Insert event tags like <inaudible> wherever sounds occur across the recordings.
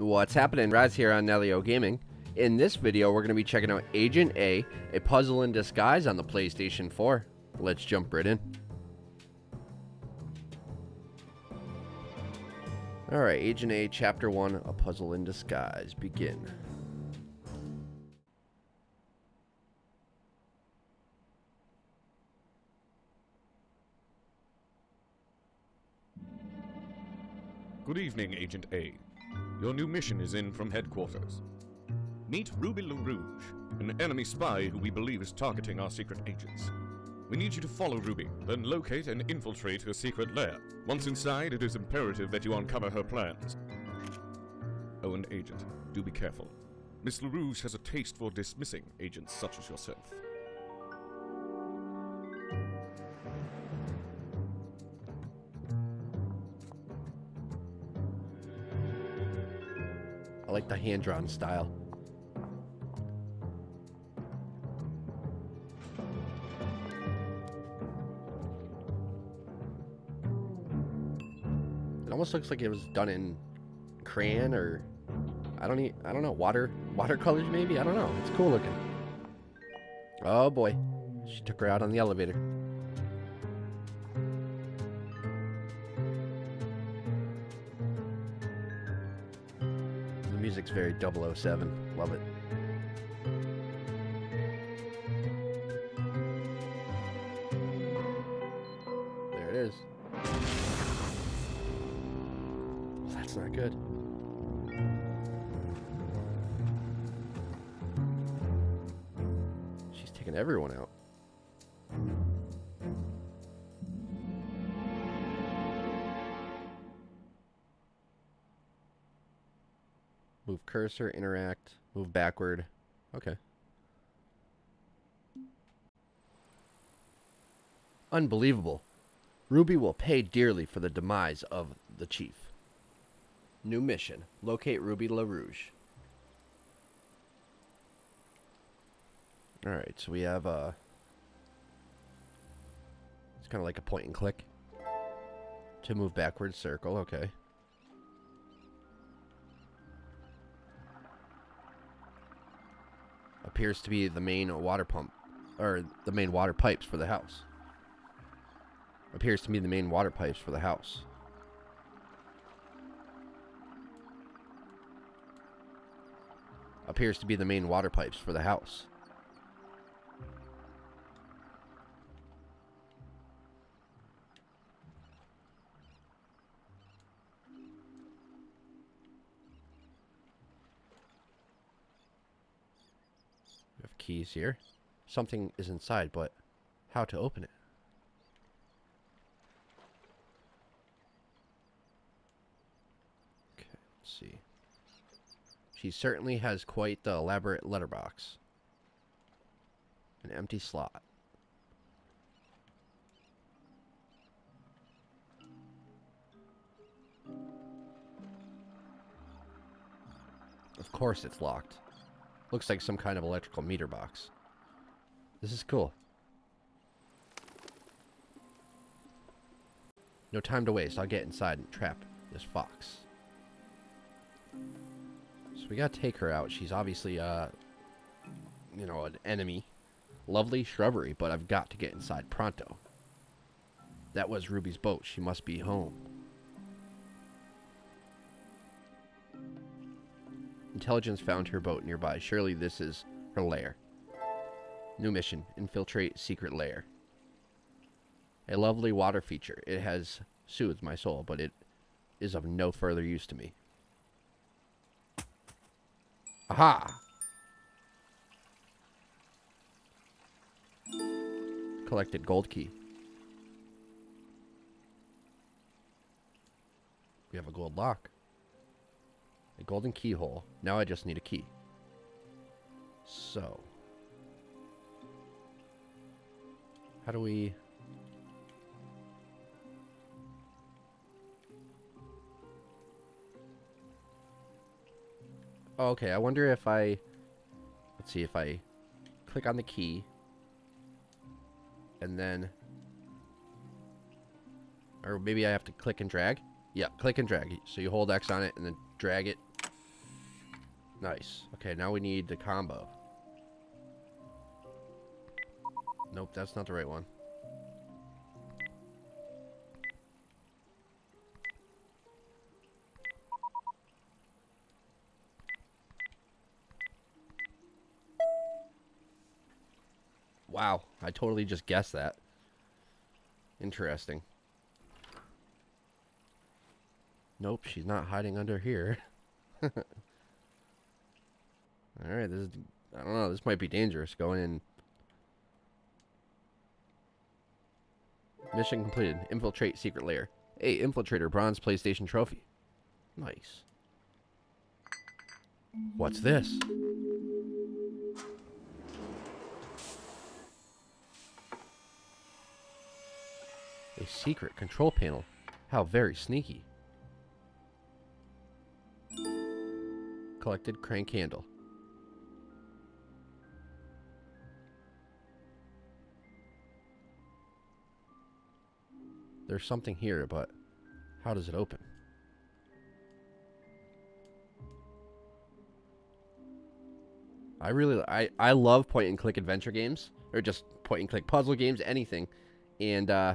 What's happening? Raz here on Nalyo Gaming. In this video, we're going to be checking out Agent A, a puzzle in disguise on the PlayStation 4. Let's jump right in. Alright, Agent A, Chapter 1, A Puzzle in Disguise. Begin. Good evening, Agent A. Your new mission is in from headquarters. Meet Ruby LaRouge, an enemy spy who we believe is targeting our secret agents. We need you to follow Ruby, then locate and infiltrate her secret lair. Once inside, it is imperative that you uncover her plans. Oh, and Agent, do be careful. Miss LaRouge has a taste for dismissing agents such as yourself. I like the hand-drawn style. It almost looks like it was done in crayon or I don't need I don't know water watercolors maybe I don't know it's cool looking. Oh boy, she took her out on the elevator. Music's very 007. Love it. Cursor, interact, move backward. Okay. Unbelievable. Ruby will pay dearly for the demise of the chief. New mission. Locate Ruby LaRouge. Alright, so we have uh It's kind of like a point and click. To move backwards, circle, okay. Appears to be the main water pump, or the main water pipes for the house. Appears to be the main water pipes for the house. Appears to be the main water pipes for the house. Keys here. Something is inside, but how to open it? Okay, let's see. She certainly has quite the elaborate letterbox. An empty slot. Of course it's locked. Looks like some kind of electrical meter box. This is cool. No time to waste. I'll get inside and trap this fox. So we gotta take her out. She's obviously, uh, you know, an enemy. Lovely shrubbery, but I've got to get inside pronto. That was Ruby's boat. She must be home. Intelligence found her boat nearby. Surely this is her lair. New mission. Infiltrate secret lair. A lovely water feature. It has soothed my soul, but it is of no further use to me. Aha! Collected gold key. We have a gold lock. A golden keyhole. Now I just need a key. So. How do we... Oh, okay, I wonder if I... Let's see, if I click on the key... And then... Or maybe I have to click and drag? Yeah, click and drag. So you hold X on it and then drag it. Nice. Okay, now we need the combo. Nope, that's not the right one. Wow, I totally just guessed that. Interesting. Nope, she's not hiding under here. <laughs> Alright, this is... I don't know, this might be dangerous going in. Mission completed. Infiltrate secret lair. Hey, Infiltrator Bronze PlayStation Trophy. Nice. What's this? A secret control panel. How very sneaky. Collected crank handle. There's something here, but how does it open? I really I I love point and click adventure games or just point and click puzzle games, anything. And uh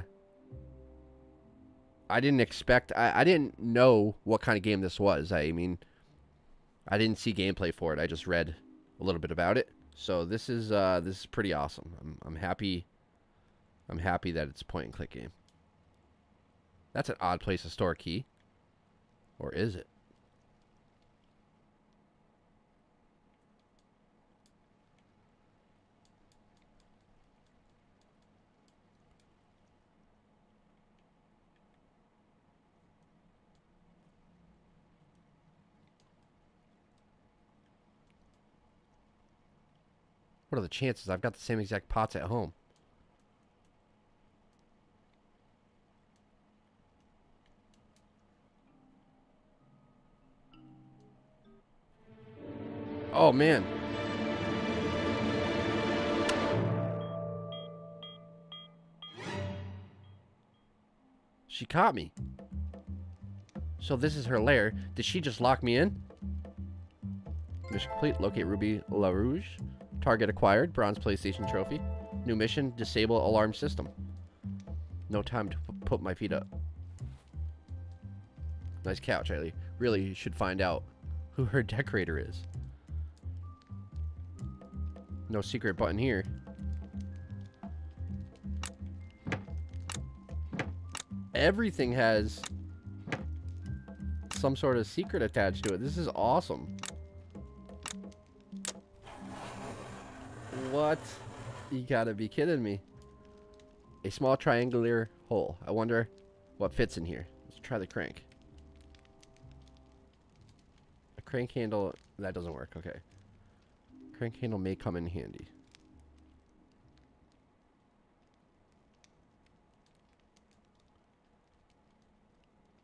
I didn't expect I, I didn't know what kind of game this was. I mean I didn't see gameplay for it. I just read a little bit about it. So this is uh this is pretty awesome. I'm I'm happy I'm happy that it's a point and click game. That's an odd place to store a key. Or is it? What are the chances? I've got the same exact pots at home. Oh, man. She caught me. So this is her lair. Did she just lock me in? Mission complete. Locate Ruby LaRouge. Target acquired. Bronze PlayStation trophy. New mission. Disable alarm system. No time to put my feet up. Nice couch. I really should find out who her <laughs> decorator is. No secret button here. Everything has some sort of secret attached to it. This is awesome. What? You gotta be kidding me. A small triangular hole. I wonder what fits in here. Let's try the crank. A crank handle. That doesn't work. Okay. Crank handle may come in handy.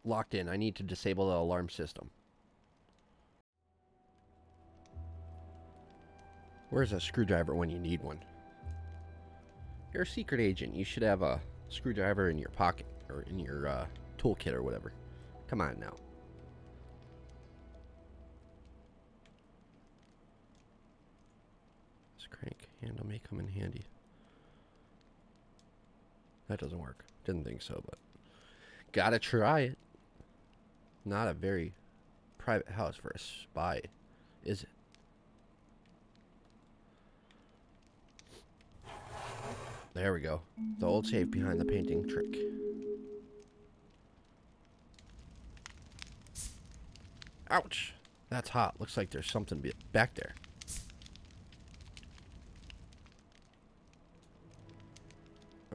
Locked in. I need to disable the alarm system. Where's a screwdriver when you need one? You're a secret agent. You should have a screwdriver in your pocket or in your uh, toolkit or whatever. Come on now. Handle may come in handy. That doesn't work. Didn't think so, but gotta try it. Not a very private house for a spy, is it? There we go. The old safe behind the painting trick. Ouch! That's hot. Looks like there's something back there.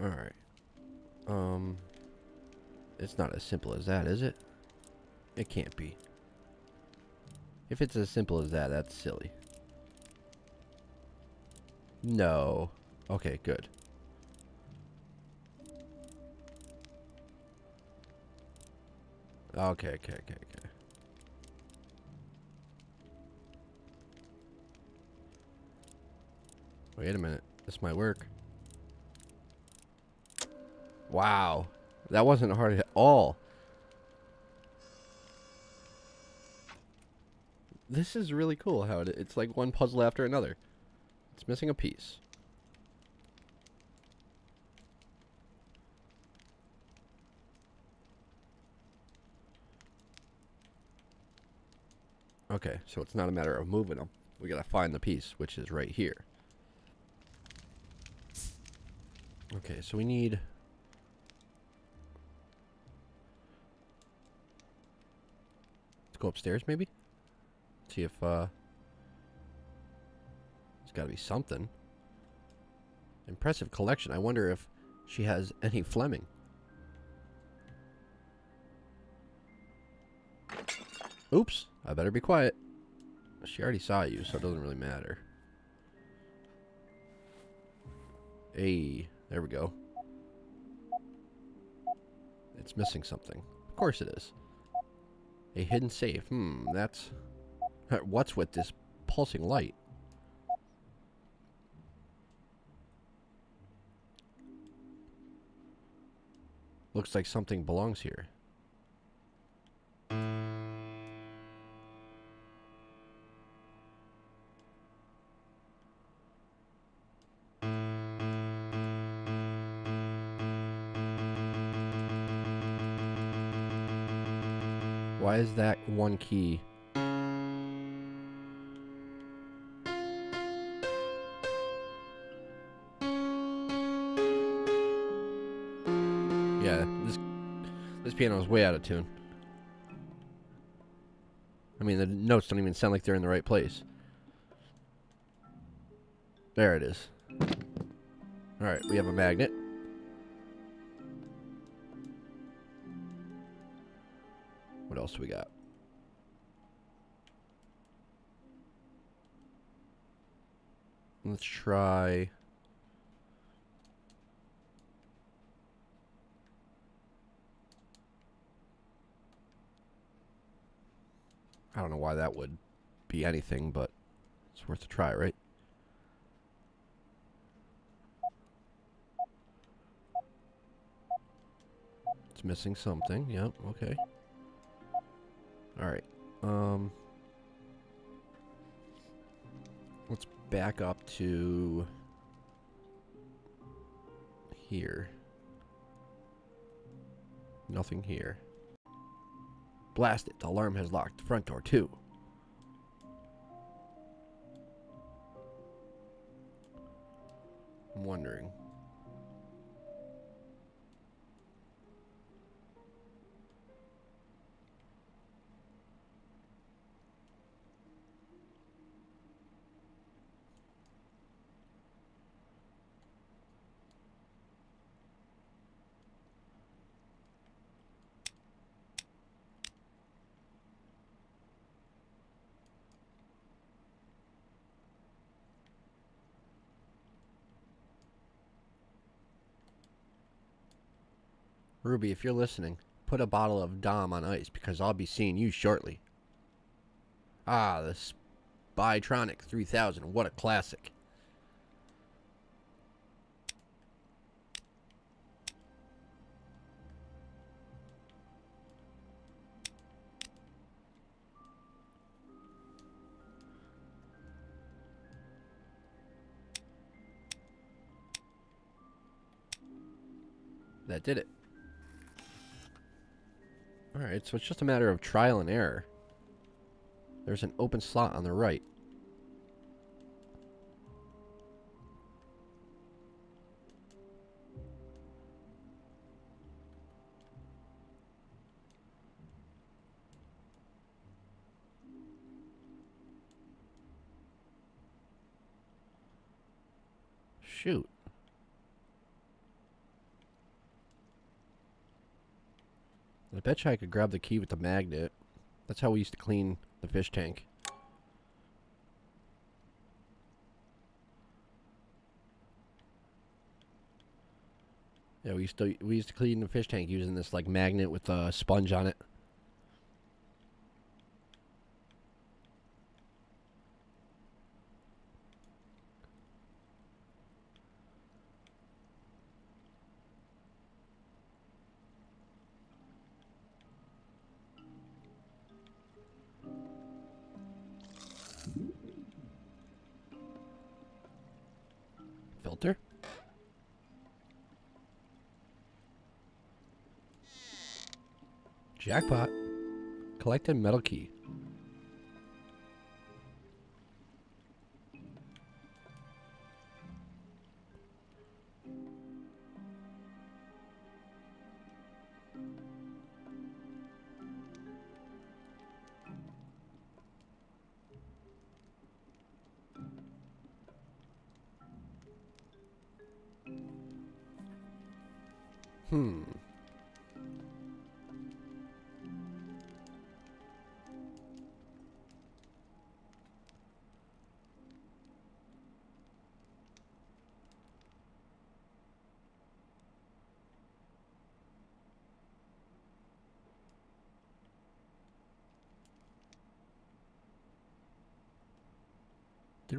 Alright. Um... It's not as simple as that, is it? It can't be. If it's as simple as that, that's silly. No. Okay, good. Okay, okay, okay, okay. Wait a minute. This might work. Wow. That wasn't hard at all. this is really cool how it, it's like one puzzle after another. It's missing a piece. Okay, so it's not a matter of moving them. We gotta find the piece, which is right here. Okay, so we need... Let's go upstairs, maybe? See if, uh... There's gotta be something. Impressive collection. I wonder if she has <laughs> any Fleming. Oops, I better be quiet. She already saw you, so it doesn't really matter. Hey, there we go. It's missing something. Of course it is. A hidden safe. Hmm, that's... What's with this pulsing light? Looks like something belongs here. Why is that one key? Yeah, this this piano is way out of tune. I mean, the notes don't even sound like they're in the right place. There it is. Alright, we have a magnet. Let's try... I don't know why that would be anything, but it's worth a try, right? It's missing something. Yep, okay. Alright. Um back up to here. Nothing here. Blast it. The alarm has locked the front door, too. I'm wondering. Ruby, if you're listening, put a bottle of Dom on ice because I'll be seeing you shortly. Ah, the Spytronic 3000. What a classic. That did it. Alright, so it's just a matter of trial and error. There's an open slot on the right. Shoot. I bet you I could grab the key with the magnet. That's how we used to clean the fish tank. Yeah, we used to we used to clean the fish tank using this like magnet with a sponge on it. Jackpot. Collected metal key.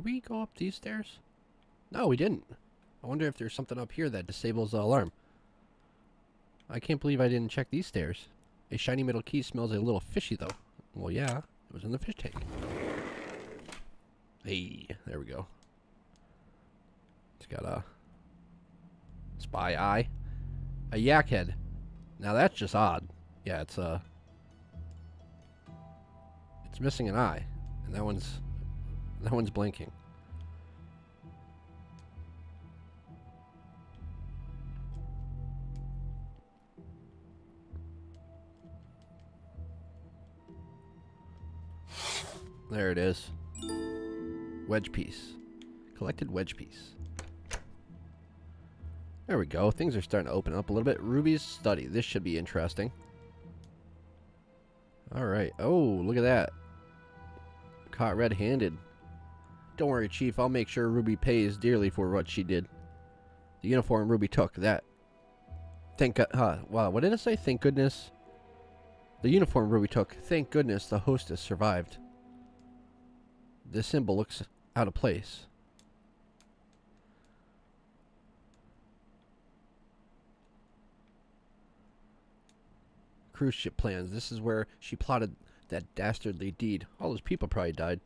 We go up these stairs? No, we didn't. I wonder if there's something up here that disables the alarm. I can't believe I didn't check these stairs. A shiny metal key smells a little fishy, though. Well, yeah, it was in the fish tank. Hey, there we go. It's got a spy eye, a yak head. Now that's just odd. Yeah, it's uh, it's missing an eye, and that one's that one's blinking. There it is. Wedge piece. Collected wedge piece. There we go. Things are starting to open up a little bit. Ruby's study. This should be interesting. Alright. Oh, look at that. Caught red-handed. Don't worry, Chief. I'll make sure Ruby pays dearly for what she did. The uniform Ruby took. That. Thank God. Huh, wow, what did it say? Thank goodness. The uniform Ruby took. Thank goodness the hostess survived. This symbol looks out of place. Cruise ship plans. This is where she plotted that dastardly deed. All those people probably died.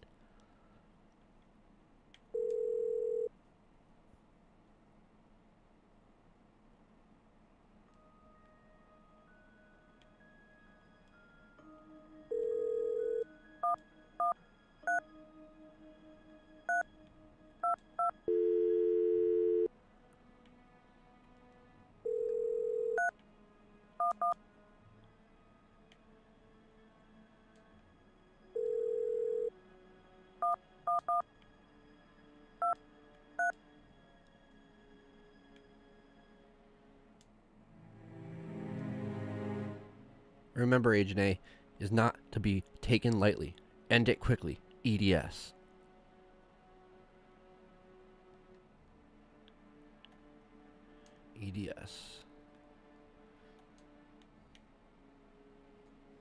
Remember, Agent A is not to be taken lightly. End it quickly. EDS. EDS.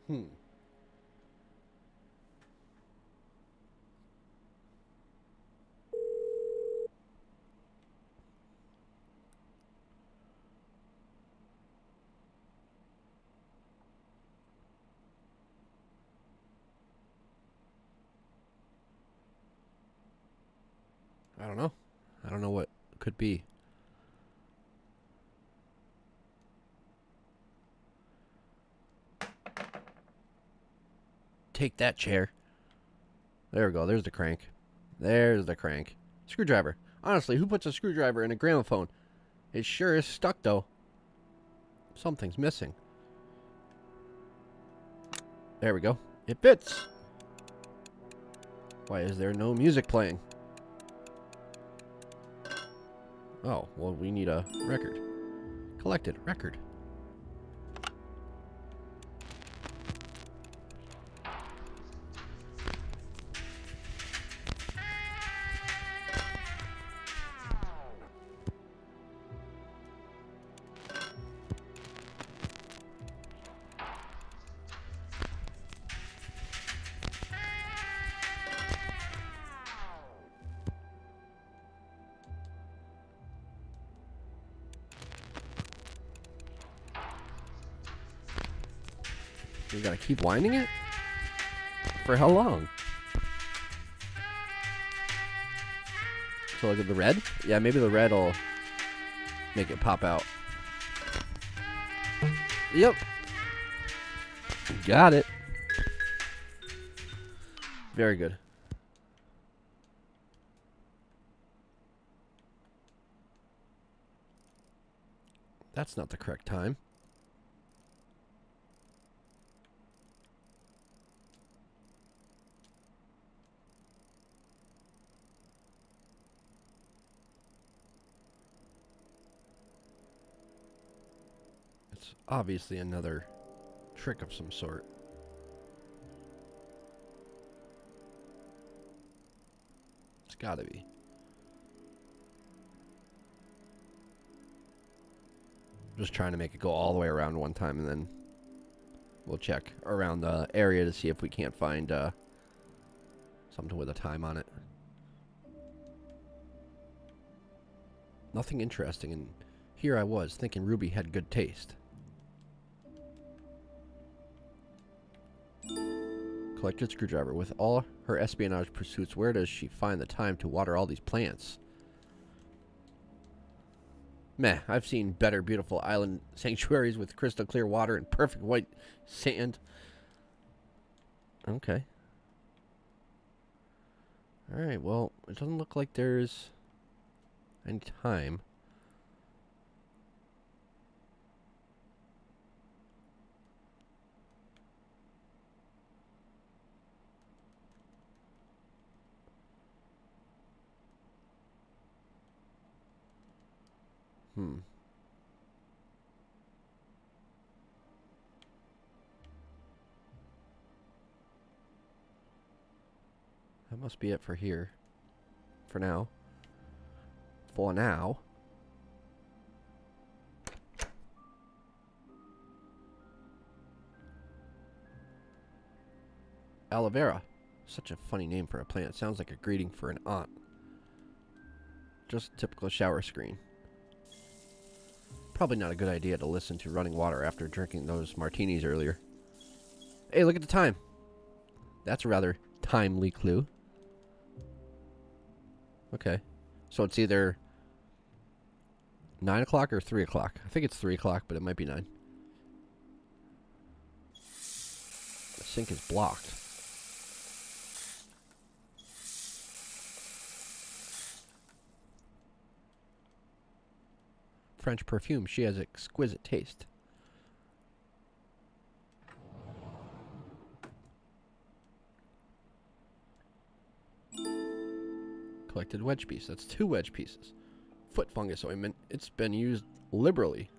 Hmm. I don't know. I don't know what could be. Take that chair. There we go. There's the crank. There's the crank. Screwdriver. Honestly, who puts a screwdriver in a gramophone? It sure is stuck, though. Something's missing. There we go. It fits. Why is there no music playing? Oh, well, we need a record. Collected record. Keep winding it? For how long? So look at the red? Yeah, maybe the red will make it pop out. Yep. Got it. Very good. That's not the correct time. It's obviously another trick of some sort. It's gotta be. Just trying to make it go all the way around one time and then we'll check around the area to see if we can't find uh, something with a time on it. Nothing interesting, and here I was thinking Ruby had good taste. Collected screwdriver. With all her espionage pursuits, where does she find the time to water all these plants? Meh, I've seen better beautiful island <laughs> sanctuaries with crystal clear water and perfect white sand. Okay. Alright, well, it doesn't look like there's any time. Hmm. That must be it for here. For now. For now. Aloe vera. Such a funny name for a plant. Sounds like a greeting for an aunt. Just a typical shower screen. Probably not a good idea to listen to running water after drinking those martinis earlier. Hey, look at the time. That's a rather timely clue. Okay. So it's either 9 o'clock or 3 o'clock. I think it's 3 o'clock, but it might be 9. The sink is blocked. French perfume. She has exquisite taste. Collected wedge piece. That's two wedge pieces. Foot fungus ointment. It's been used liberally.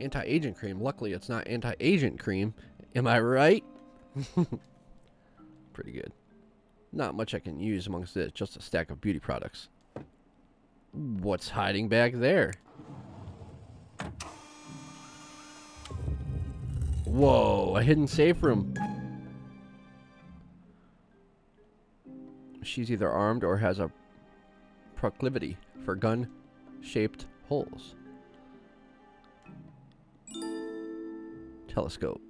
Anti-agent cream. Luckily, it's not anti-agent cream. Am I right? <laughs> Pretty good. Not much I can use amongst this. Just a stack of beauty products. What's hiding back there? Whoa, a hidden safe room. She's either armed or has a proclivity for gun-shaped holes. Telescope.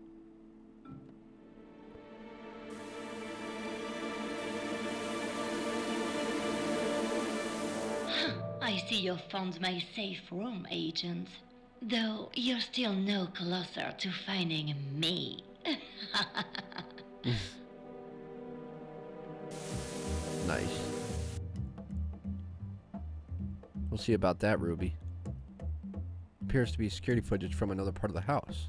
I see you found my safe room, Agent. Though you're still no closer to finding me. <laughs> Nice. We'll see about that, Ruby. Appears to be security footage from another part of the house.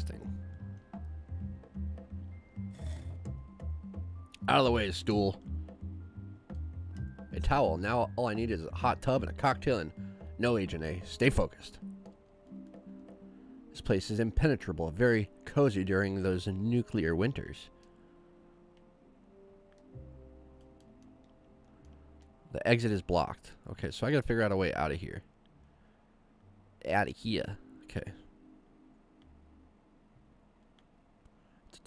Interesting. Out of the way, stool. A towel. Now all I need is a hot tub and a cocktail and no Agent A. Stay focused. This place is impenetrable, very cozy during those nuclear winters. The exit is blocked. Okay, so I gotta figure out a way out of here. Out of here. Okay.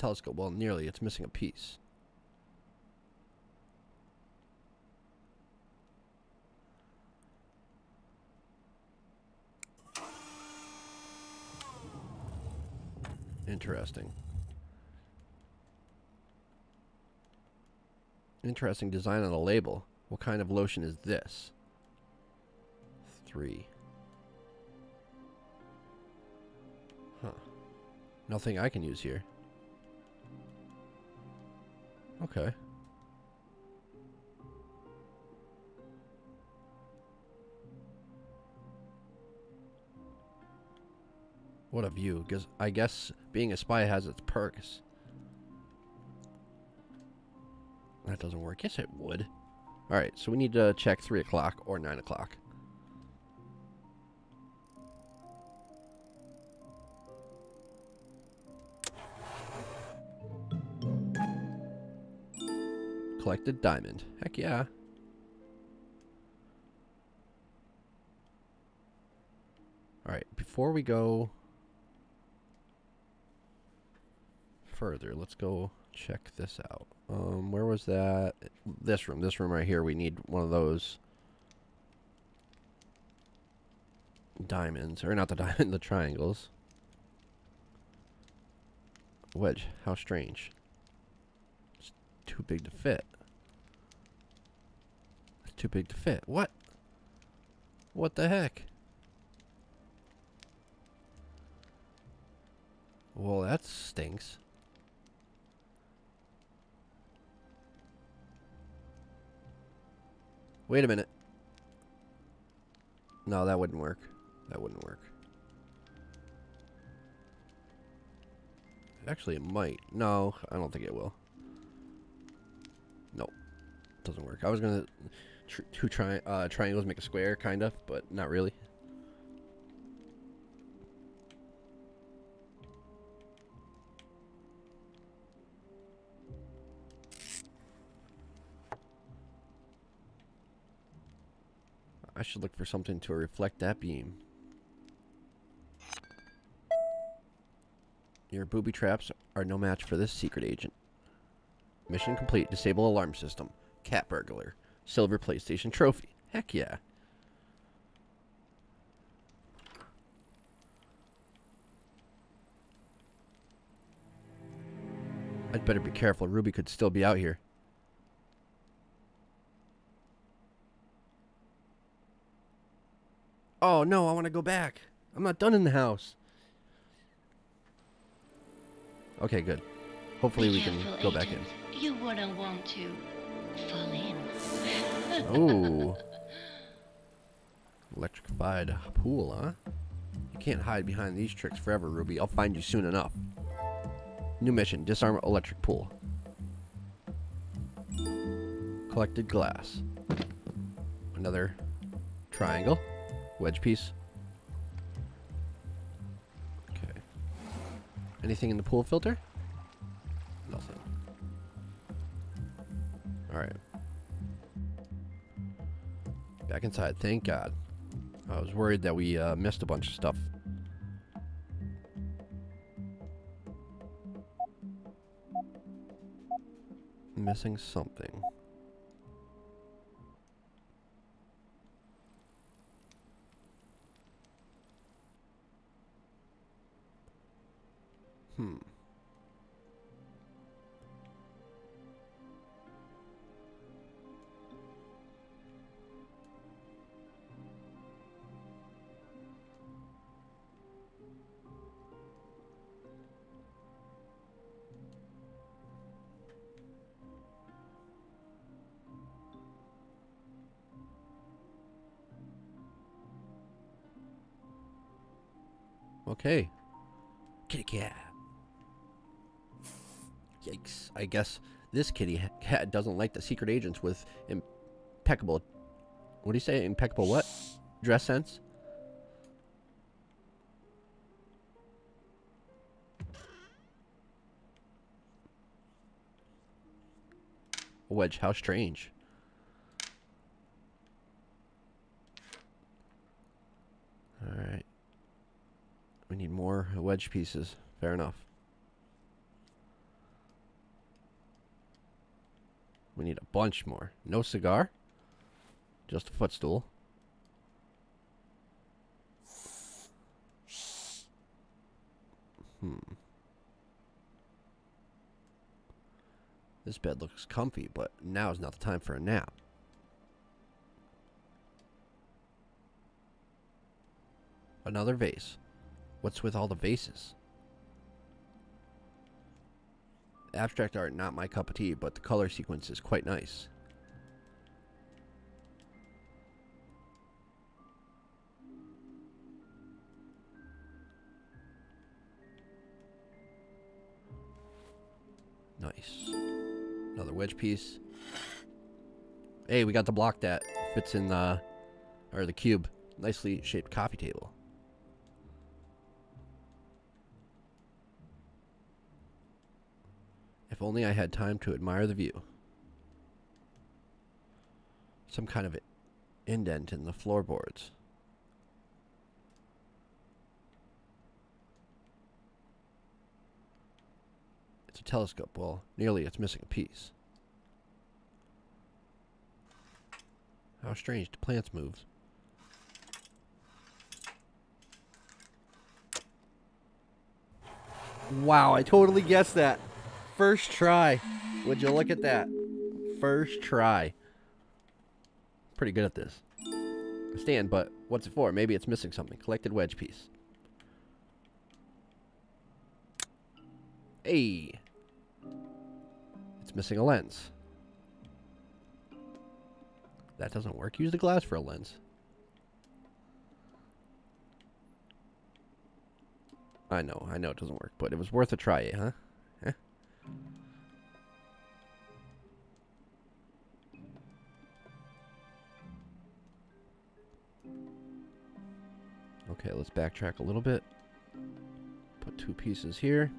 telescope. Well, nearly. It's missing a piece. Interesting. Interesting design on the label. What kind of lotion is this? Three. Huh. Nothing I can use here. Okay. What a view. Because I guess being a spy has its perks. That doesn't work. Yes, it would. Alright, so we need to check 3 o'clock or 9 o'clock. Collected diamond. Heck yeah. Alright, before we go further, let's go check this out. Um, where was that? This room. This room right here. We need one of those diamonds. Or not the <laughs> diamond, the triangles. Wedge. How strange. Too big to fit. It's too big to fit. What? What the heck? Well, that stinks. Wait a minute. No, that wouldn't work. That wouldn't work. Actually, it might. No, I don't think it will. Doesn't work. I was to... Tr two tri uh, triangles make a square, kind of, but not really. I should look for something to reflect that beam. Your booby traps are no match for this secret agent. Mission complete. Disable alarm system. Cat burglar. Silver PlayStation trophy. Heck yeah. I'd better be careful. Ruby could still be out here. Oh no, I want to go back. I'm not done in the house. Okay, good. Hopefully Be we can go back in. agent. You wouldn't want to fall in. Ooh. Electrified pool, huh? You can't hide behind these tricks forever, Ruby. I'll find you soon enough. New mission. Disarm electric pool. Collected glass. Another triangle. Wedge piece. Okay. Anything in the pool filter? Nothing. Alright. Back inside, thank God. I was worried that we uh, missed a bunch of stuff. Missing something. Okay. Kitty cat. Yikes. I guess this kitty cat doesn't like the secret agents with impeccable. What do you say? Impeccable what? Dress sense? Wedge, how strange. Alright. We need more wedge pieces. Fair enough. We need a bunch more. No cigar. Just a footstool. Hmm. This bed looks comfy, but now is not the time for a nap. Another vase. What's with all the vases? Abstract art, not my cup of tea, but the color sequence is quite nice. Nice. Another wedge piece. Hey, we got the block that fits in the, or the cube. Nicely shaped coffee table. If only I had time to admire the view. Some kind of indent in the floorboards. It's a telescope. Well, nearly it's missing a piece. How strange. The plants move. Wow, I totally guessed that. First try. Would you look at that? First try. Pretty good at this. Stand, but what's it for? Maybe it's missing something. Collected wedge piece. Hey. It's missing a lens. That doesn't work. Use the glass for a lens. I know, I know it doesn't work, but it was worth a try, huh? Okay, let's backtrack a little bit. Put two pieces here.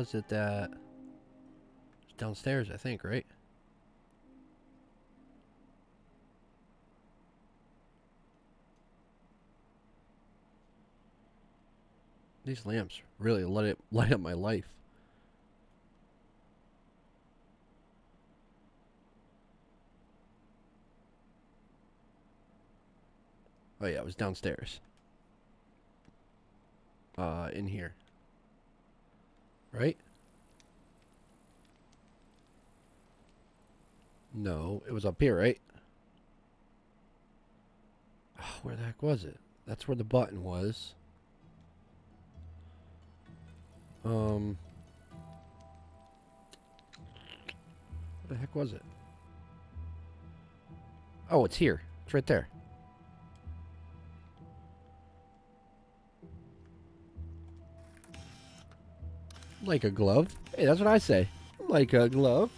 Was it that... It's downstairs, I think, right? These lamps really light it <laughs> light up my life. Oh yeah, it was downstairs. Uh, in here. Right? No, it was up here, right? Oh, where the heck was it? That's where the button was. Um. Where the heck was it? Oh, it's here. It's right there. Like a glove. Hey, that's what I say. Like a glove.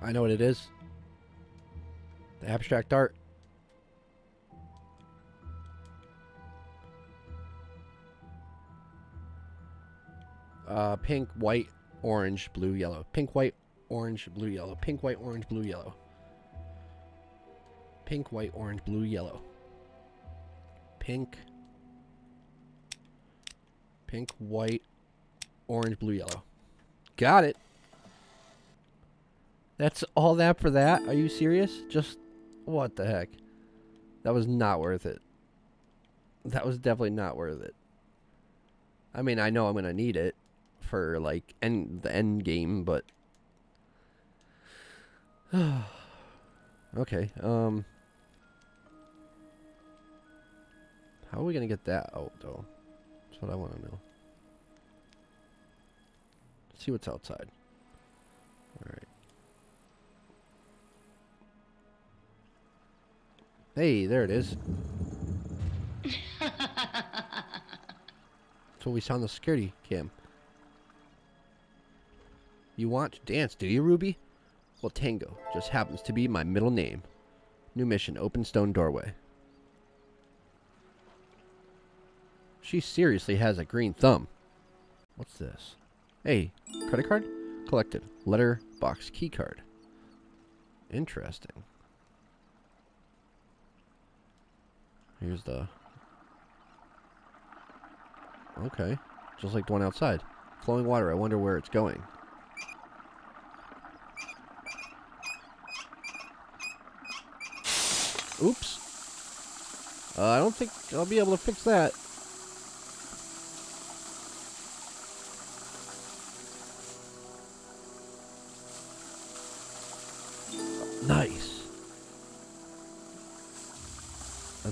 I know what it is. The abstract art. Uh, pink, white, orange, blue, yellow. Pink, white, orange, blue, yellow. Pink, white, orange, blue, yellow. Pink, white, orange, blue, yellow. Pink. Pink, white, orange, blue, yellow. Got it. That's all that for that? Are you serious? Just what the heck? That was not worth it. That was definitely not worth it. I mean, I know I'm going to need it for like end the end game, but <sighs> okay. Um How are we going to get that out though? That's what I want to know. Let's see what's outside. All right. Hey, there it is. <laughs> That's what we saw on the security cam. You want to dance, do you, Ruby? Well, Tango just happens to be my middle name. New mission, open stone doorway. She seriously has a green thumb. What's this? Hey, credit card? Collected. Letter box key card. Interesting. Here's the okay. Just like the one outside. Flowing water. I wonder where it's going. Oops. Uh, I don't think I'll be able to fix that.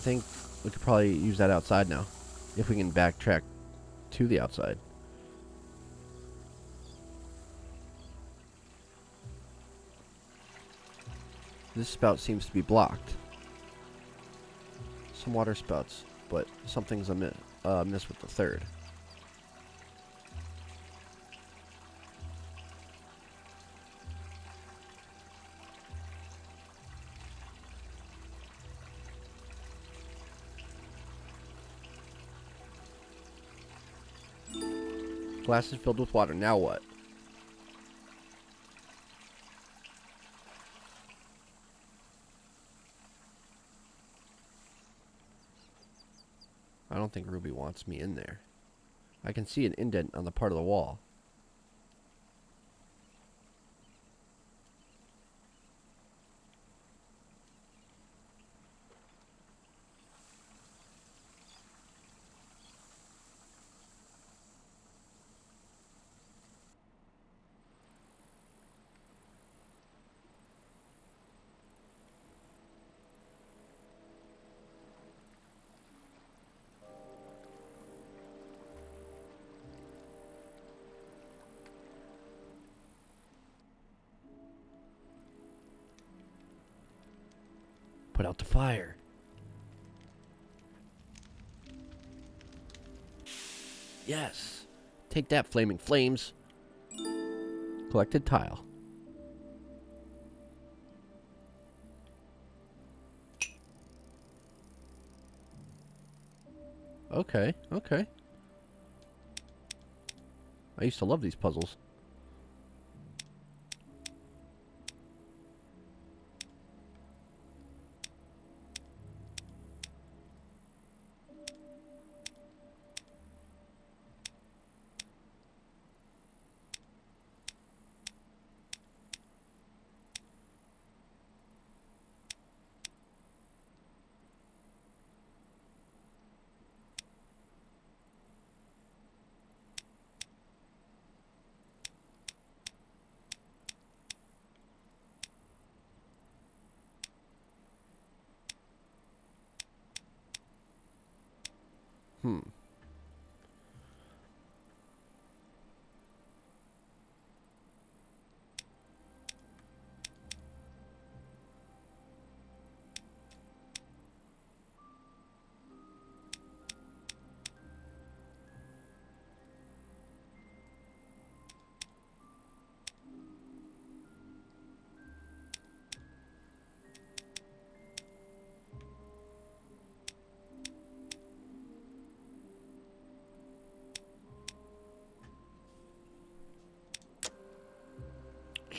Think we could probably use that outside now. If we can backtrack to the outside. This spout seems to be blocked. Some water spouts, but something's amiss, uh, amiss with the third. Glass is filled with water. Now what? I don't think Ruby wants me in there. I can see an indent on the part of the wall. Take that, flaming flames. Collected tile. Okay, okay. I used to love these puzzles. Hmm.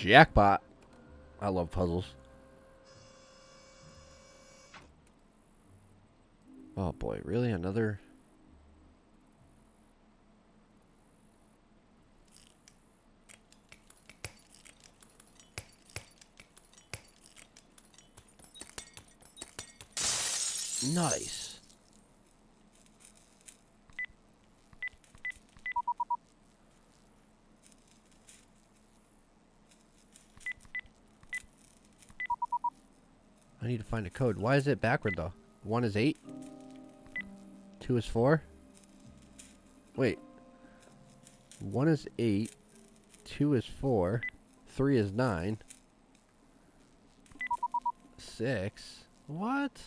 Jackpot. I love puzzles. Oh boy, really? Another. Nice. I need to find a code. Why is it backward though? One is eight. Two is four. Wait. One is eight. Two is four. Three is nine. Six. What?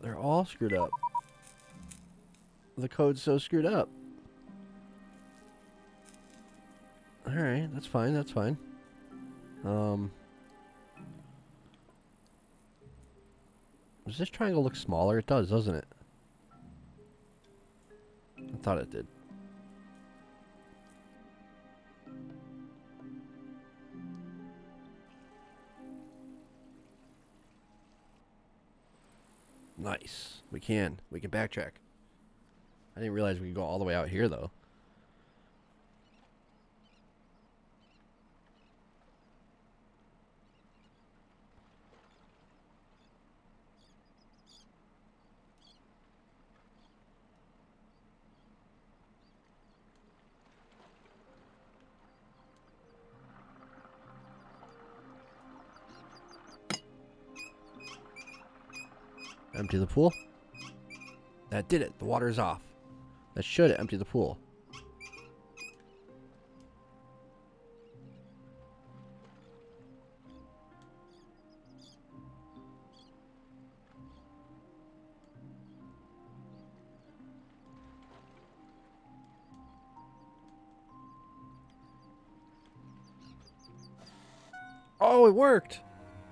They're all screwed up. The code's so screwed up. Alright, that's fine, that's fine. Um... Does this triangle look smaller? It does, doesn't it? I thought it did. Nice. We can. We can backtrack. I didn't realize we could go all the way out here, though. Empty the pool. That did it. The water is off. That should empty the pool. Oh, it worked.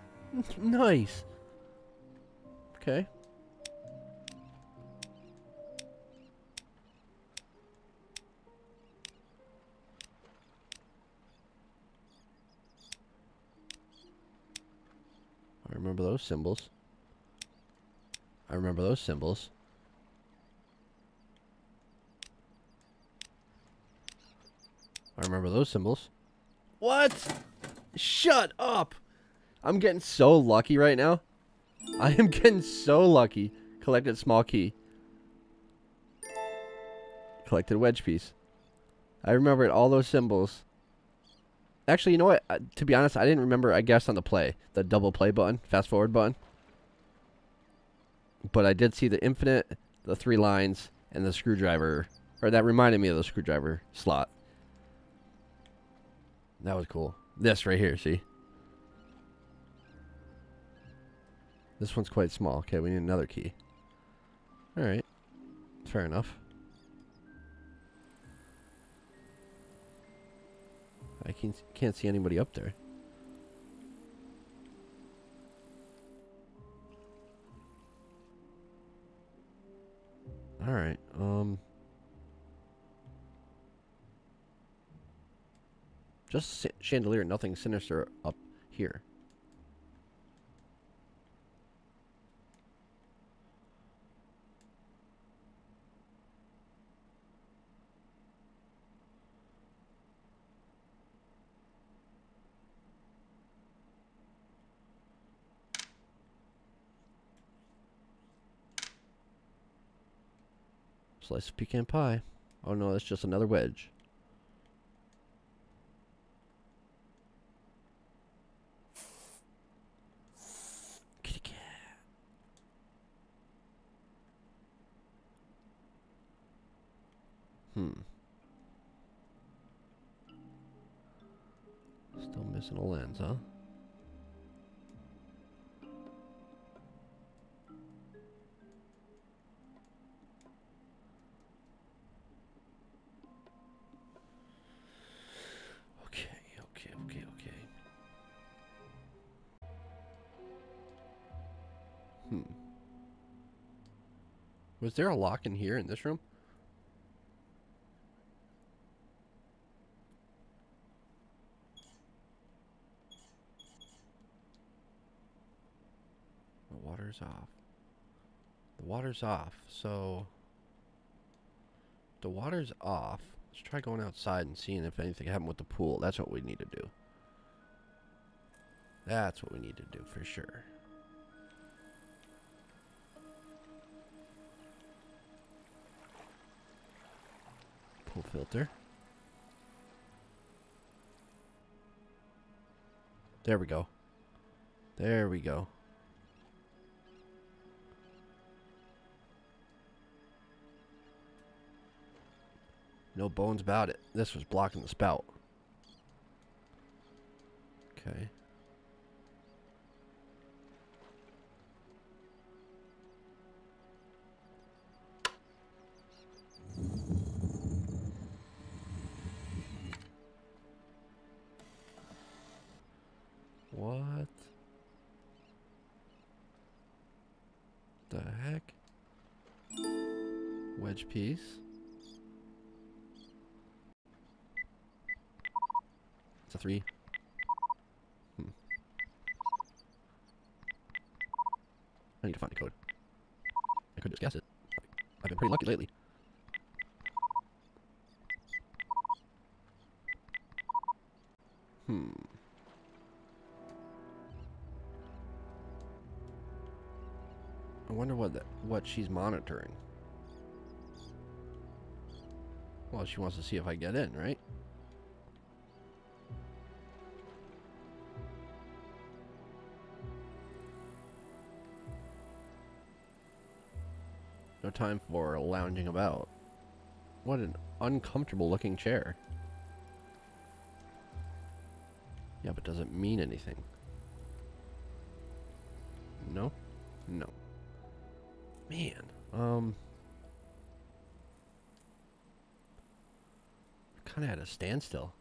<laughs> nice. Okay. Remember those symbols. I remember those symbols. I remember those symbols. What? Shut up! I'm getting so lucky right now. I am <laughs> getting so lucky. Collected small key. Collected wedge piece. I remembered all those symbols. Actually, you know what? Uh, to be honest, I didn't remember, I guess, on the play. The double play button. Fast forward button. But I did see the infinite, the three lines, and the screwdriver. Or that reminded me of the screwdriver slot. That was cool. This right here, see? This one's quite small. Okay, we need another key. Alright. Fair enough. I can't, can't see anybody up there. Alright, um... Just chandelier, nothing sinister up here. Slice of pecan pie. Oh no, that's just another wedge. Kitty cat. Hmm. Still missing a lens, huh? Was there a lock in here in this room? The water's off. The water's off, so the water's off. Let's try going outside and seeing if anything happened with the pool. That's what we need to do. That's what we need to do for sure. Filter. There we go. There we go. No bones about it. This was blocking the spout. Okay. What? The heck? Wedge piece. It's a three. Hmm. I need to find a code. I could just guess it. I've been pretty lucky lately. What she's monitoring. Well, she wants to see if I get in, right? No time for lounging about. What an uncomfortable looking chair. Yeah, but does it mean anything? No? No. Um... Kind of at a standstill.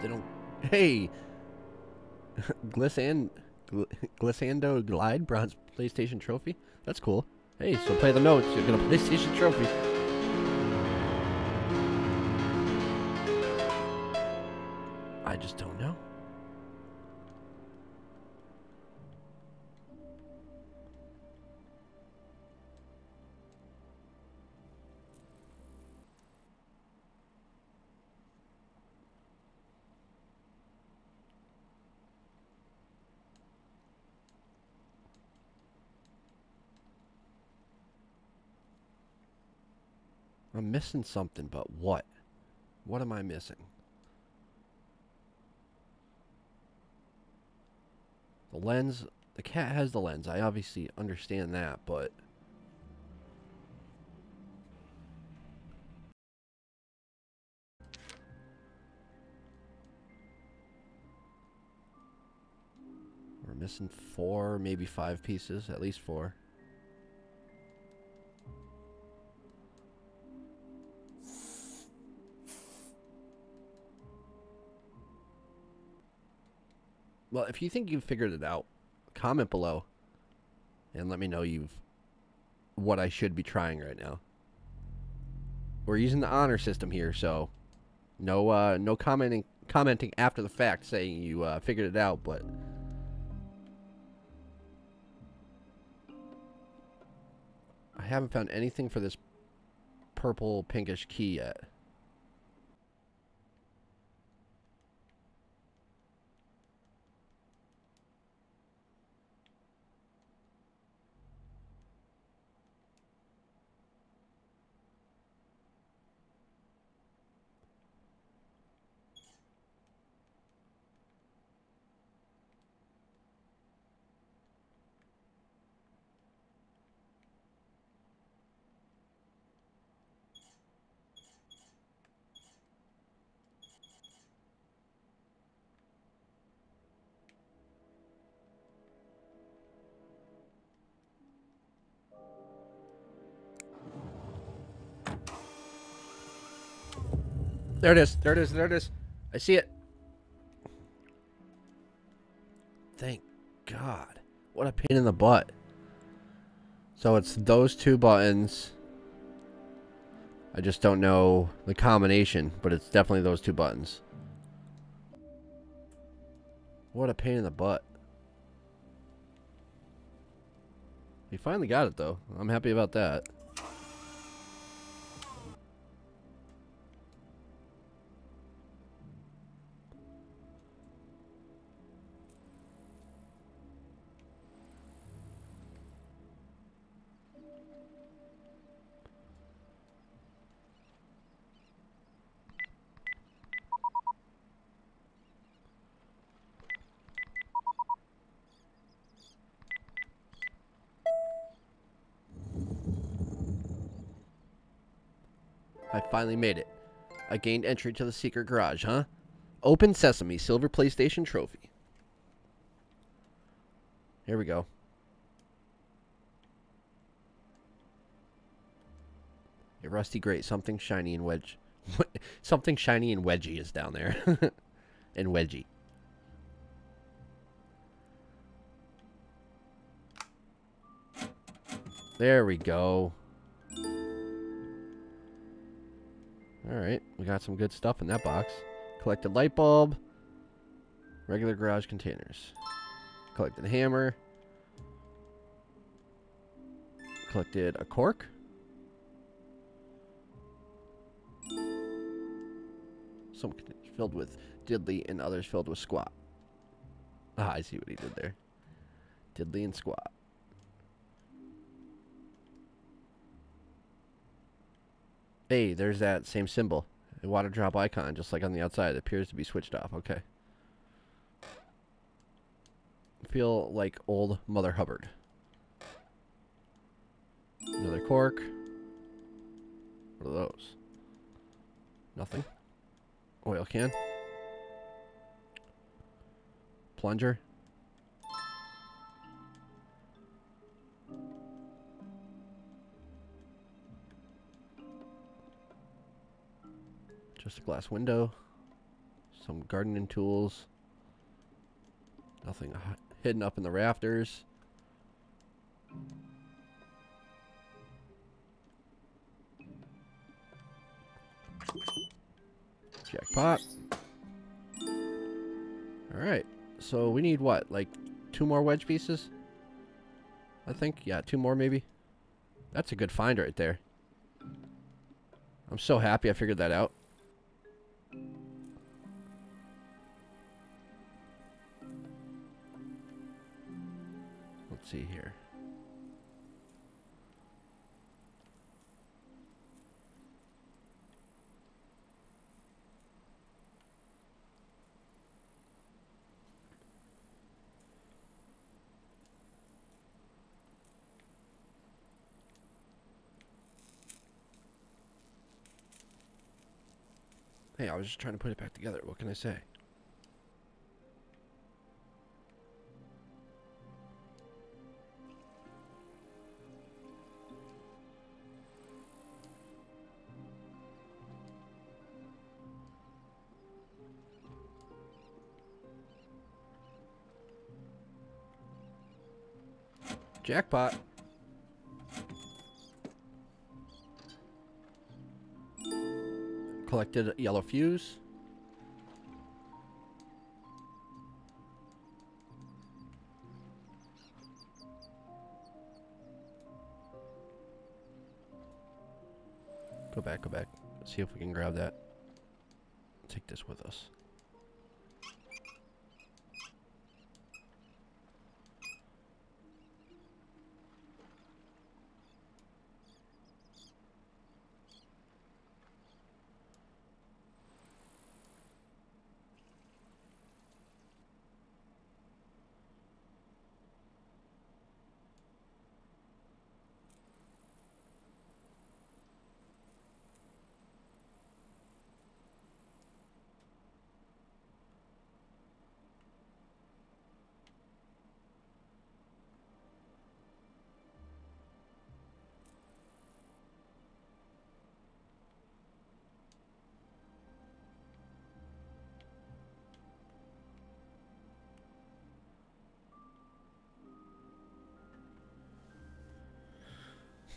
They don't. Hey, <laughs> Glissand, Gl- Glissando Glide bronze PlayStation trophy. That's cool. Hey, so play the notes. You're gonna PlayStation trophy. I just don't Missing something, but what? What am I missing? The lens, the cat has the lens. I obviously understand that, but we're missing four, maybe five pieces, at least four. Well, if you think you've figured it out, comment below and let me know you've what I should be trying right now. We're using the honor system here, so no uh no commenting commenting after the fact saying you uh, figured it out, but I haven't found anything for this purple pinkish key yet. There it is. There it is. There it is. I see it. Thank God. What a pain in the butt. So it's those two buttons. I just don't know the combination, but it's definitely those two buttons. What a pain in the butt. We finally got it though. I'm happy about that. Finally made it. I gained entry to the secret garage, huh? Open Sesame, Silver PlayStation Trophy. Here we go. A rusty grate, something shiny and wedge. <laughs> something shiny and wedgy is down there. <laughs> and wedgy. There we go. Alright, we got some good stuff in that box. Collected light bulb. Regular garage containers. Collected hammer. Collected a cork. Some filled with diddly and others filled with squat. Ah, I see what he did there. Diddly and squat. Hey, there's that same symbol. A water drop icon, just like on the outside. It appears to be switched off. Okay. Feel like old Mother Hubbard. Another cork. What are those? Nothing. Oil can. Plunger. Just a glass window. Some gardening tools. Nothing hidden up in the rafters. Jackpot. Alright. So we need what? Like two more wedge pieces? I think. Yeah, two more maybe. That's a good find right there. I'm so happy I figured that out. See here. Hey, I was just trying to put it back together. What can I say? Jackpot. Collected yellow fuse. Go back, go back. See if we can grab that. Take this with us.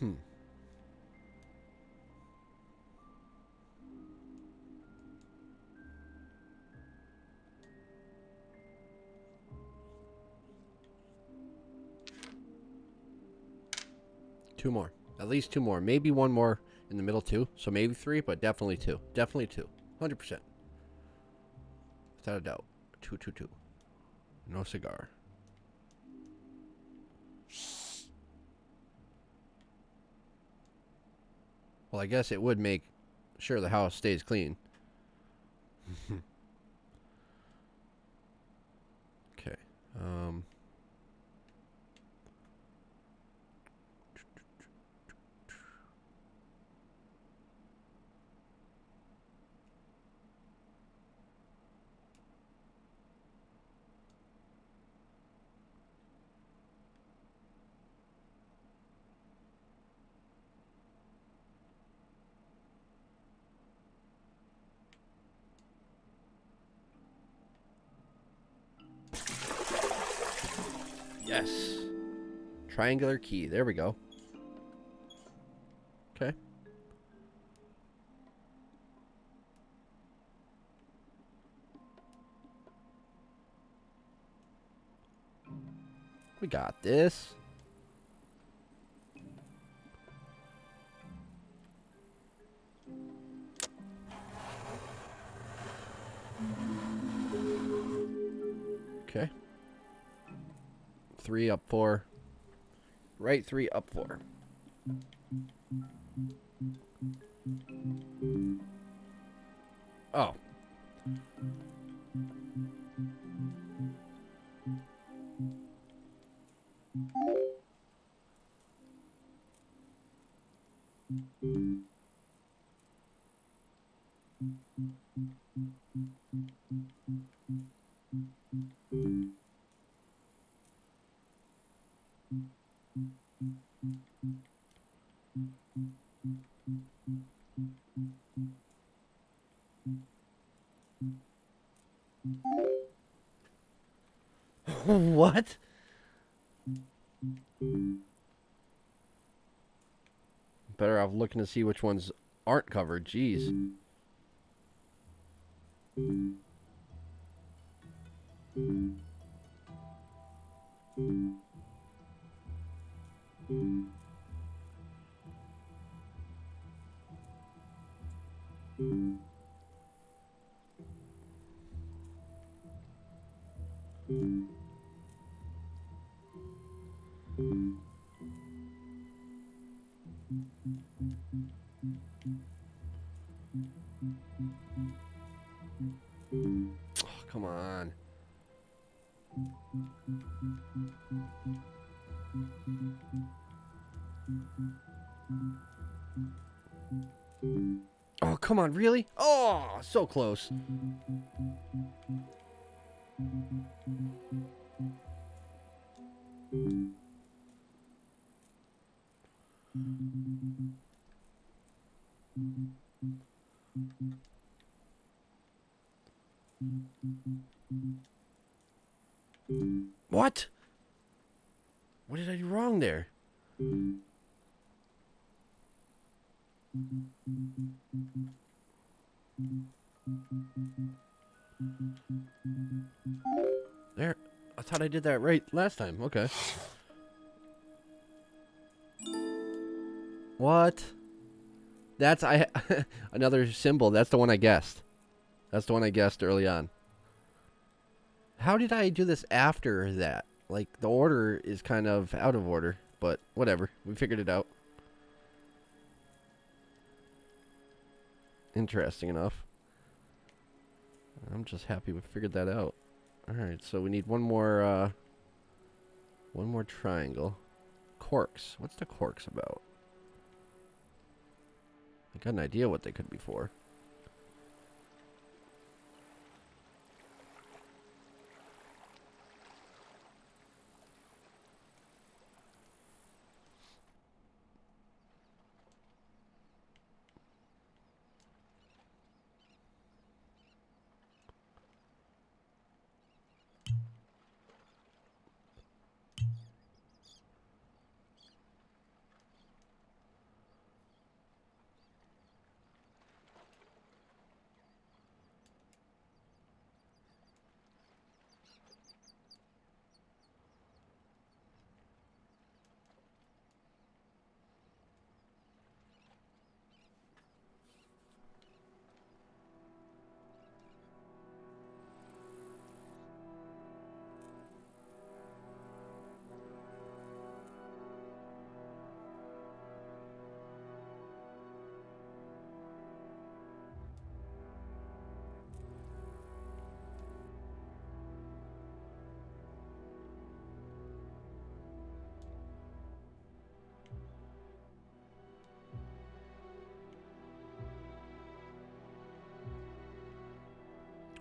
Hmm. Two more. At least two more. Maybe one more in the middle too. So maybe three, but definitely two. Definitely two. 100%. Without a doubt. Two, two, two. No cigar. Well, I guess it would make sure the house stays clean. <laughs> okay. Um. Yes. Triangular key. There we go. Okay. We got this. Okay. Three up four. Right three up four. Oh. <laughs> what? Better off looking to see which ones aren't covered. Jeez. Oh, come on. Oh, come on, really? Oh, so close. What? What did I do wrong there? There. I thought I did that right last time. Okay. What? That's I <laughs> another symbol. That's the one I guessed. That's the one I guessed early on. How did I do this after that? Like the order is kind of out of order, but whatever. We figured it out. Interesting enough. I'm just happy we figured that out. Alright, so we need one more uh one more triangle. Corks. What's the corks about? I got an idea what they could be for.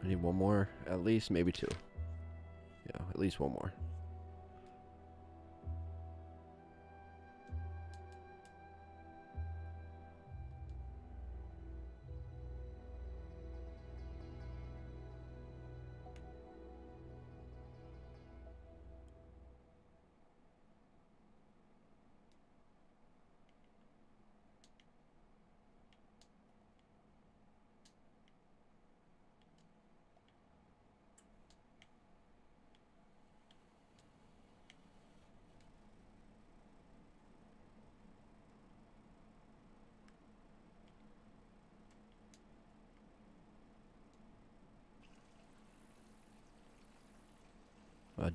I need one more, at least, maybe two. Yeah, at least one more.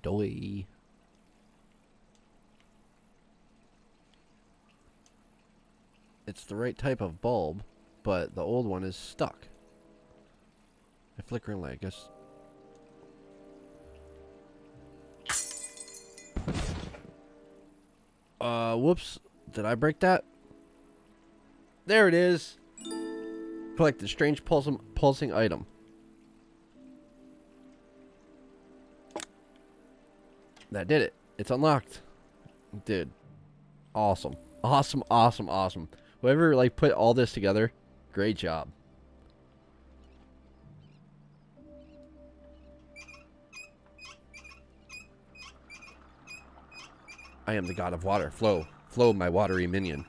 Doy. It's the right type of bulb, but the old one is stuck. A flickering light, I guess. Uh, whoops. Did I break that? There it is. Collect the strange pulsing, pulsing item. That did it. It's unlocked. Dude. Awesome. Awesome, awesome, awesome. Whoever like put all this together, great job. I am the god of water. Flow. Flow, my watery minion.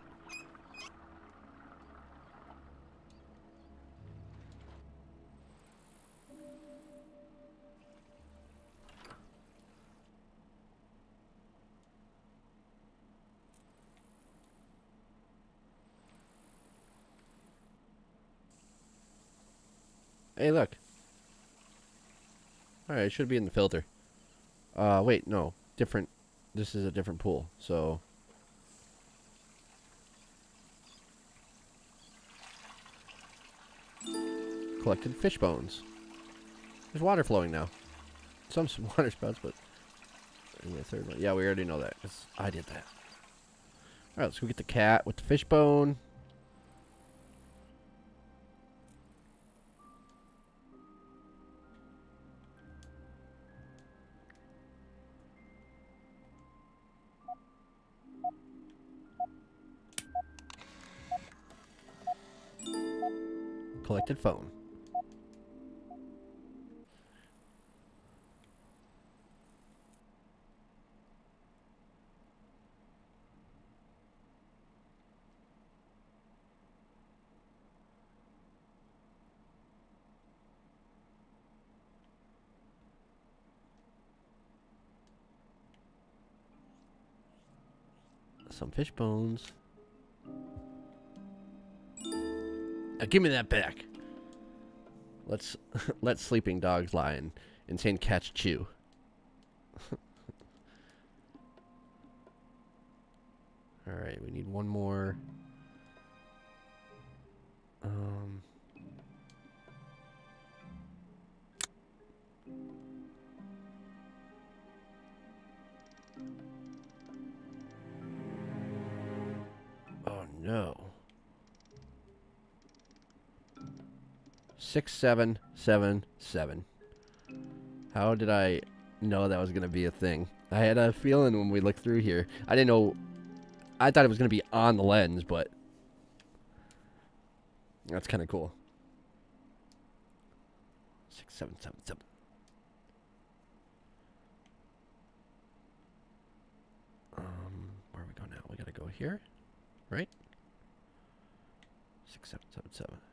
Hey, look. Alright, it should be in the filter. Uh, wait, no. Different. This is a different pool, so... Collected fish bones. There's water flowing now. Some s- <laughs> water spouts, but... The third one. Yeah, we already know that, because I did that. Alright, let's go get the cat with the fish bone. Phone. Some fish bones. Now give me that back. Let's <laughs> let sleeping dogs lie and insane cats chew. <laughs> All right, we need one more. Um. Oh no. Six seven seven seven. How did I know that was gonna be a thing? I had a feeling when we looked through here. I didn't know. I thought it was gonna be on the lens, but that's kind of cool. Six seven seven seven. Um, where are we go now? We gotta go here, right? Six seven seven seven.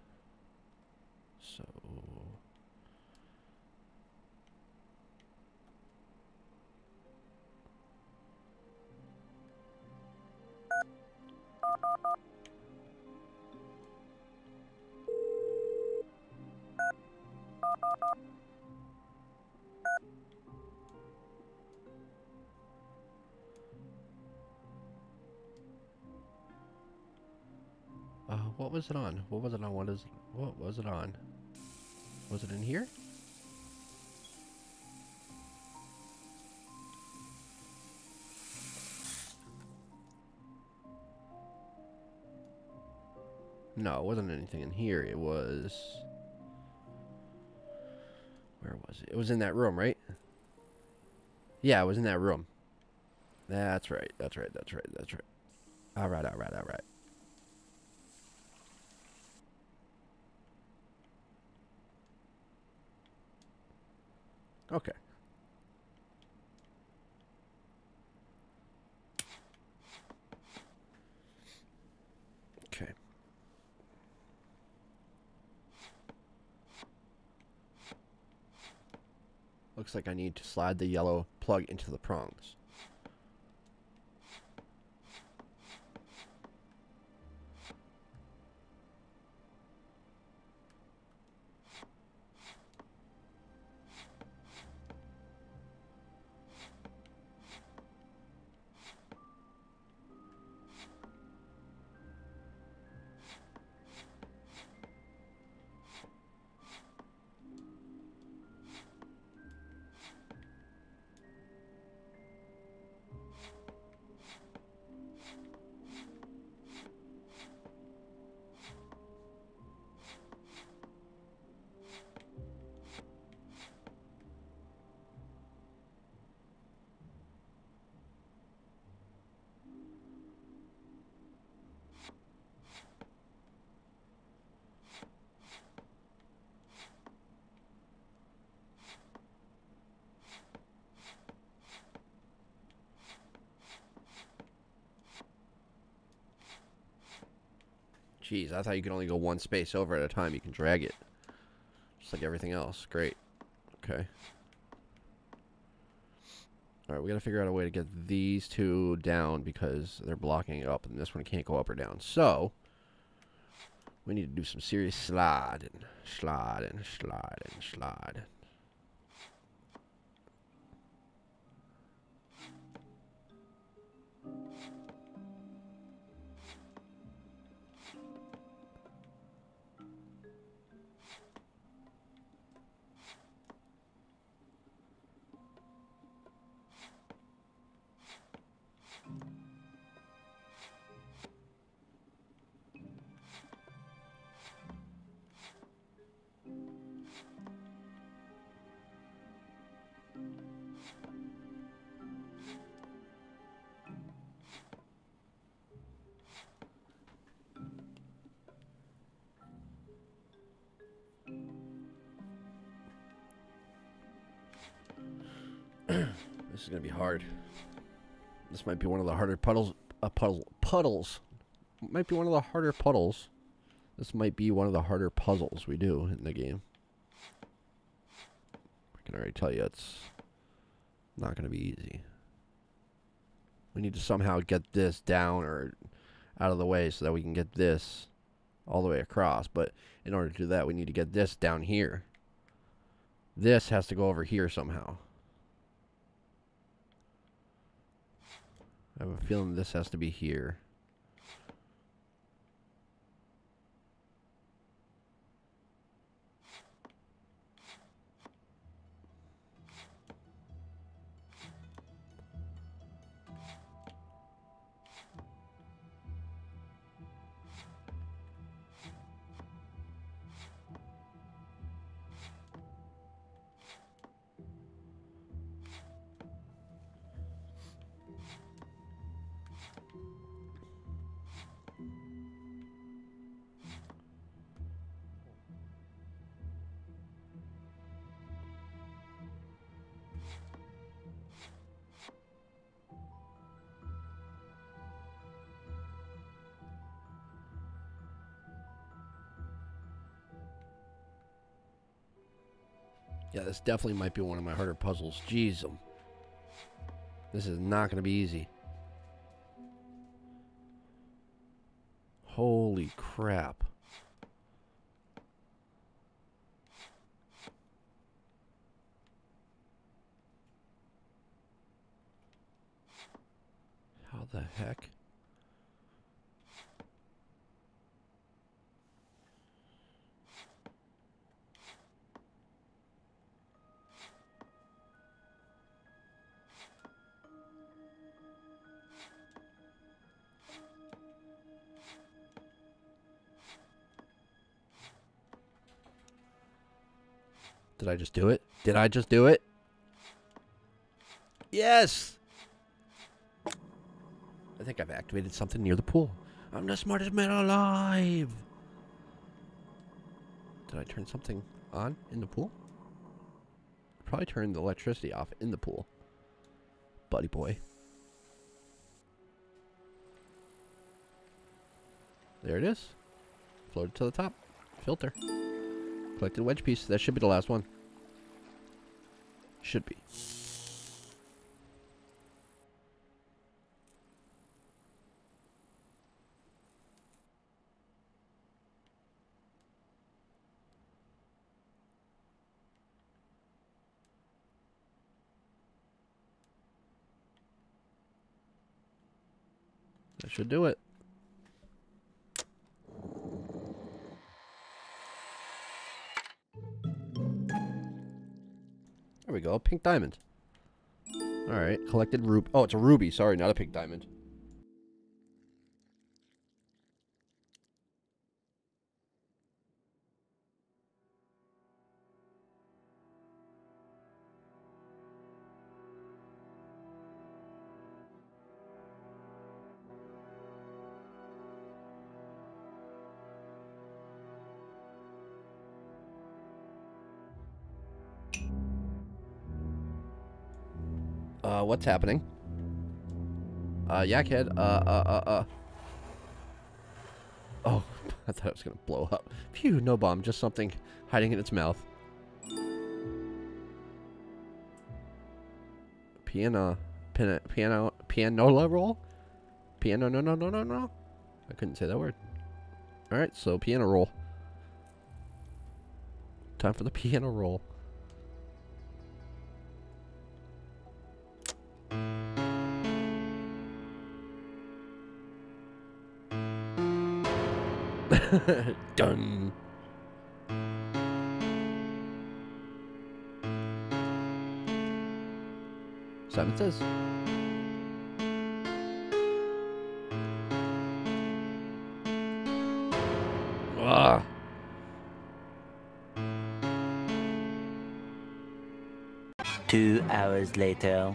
Uh, what was it on? What was it on? What is? What was it on? Was it in here? No, it wasn't anything in here. It was. Where was it? It was in that room, right? Yeah, it was in that room. That's right. That's right. That's right. That's right. All right. All right. All right. Okay. Okay. Looks like I need to slide the yellow plug into the prongs. Jeez, I thought you could only go one space over at a time. You can drag it. Just like everything else. Great. Okay. Alright, we gotta figure out a way to get these two down because they're blocking it up and this one can't go up or down. So, we need to do some serious sliding. Sliding, sliding, sliding. This is gonna be hard. This might be one of the harder puddles. Uh, puddle puddles. Might be one of the harder puddles. This might be one of the harder puzzles we do in the game. I can already tell you it's not gonna be easy. We need to somehow get this down or out of the way so that we can get this all the way across. But in order to do that, we need to get this down here. This has to go over here somehow. I have a feeling this has to be here. This definitely might be one of my harder puzzles. Jeez, um, this is not going to be easy. Holy crap. How the heck? Did I just do it? Did I just do it? Yes! I think I've activated something near the pool. I'm the smartest man alive! Did I turn something on in the pool? Probably turned the electricity off in the pool. Buddy boy. There it is. Floated to the top. Filter. Collected wedge piece. That should be the last one. Should be. That should do it. We go. Pink diamond. Alright. Collected ruby. Oh, it's a ruby. Sorry, not a pink diamond. What's happening? Uh, Yakhead, uh, uh, uh, uh. Oh. <laughs> I thought it was gonna blow up. Phew, no bomb, just something hiding in its mouth. Piano, piano, piano, pianola roll? Piano, no, no, no, no, no. I couldn't say that word. All right, so piano roll. Time for the piano roll. <laughs> Done. Simon says. Ah. Two hours later.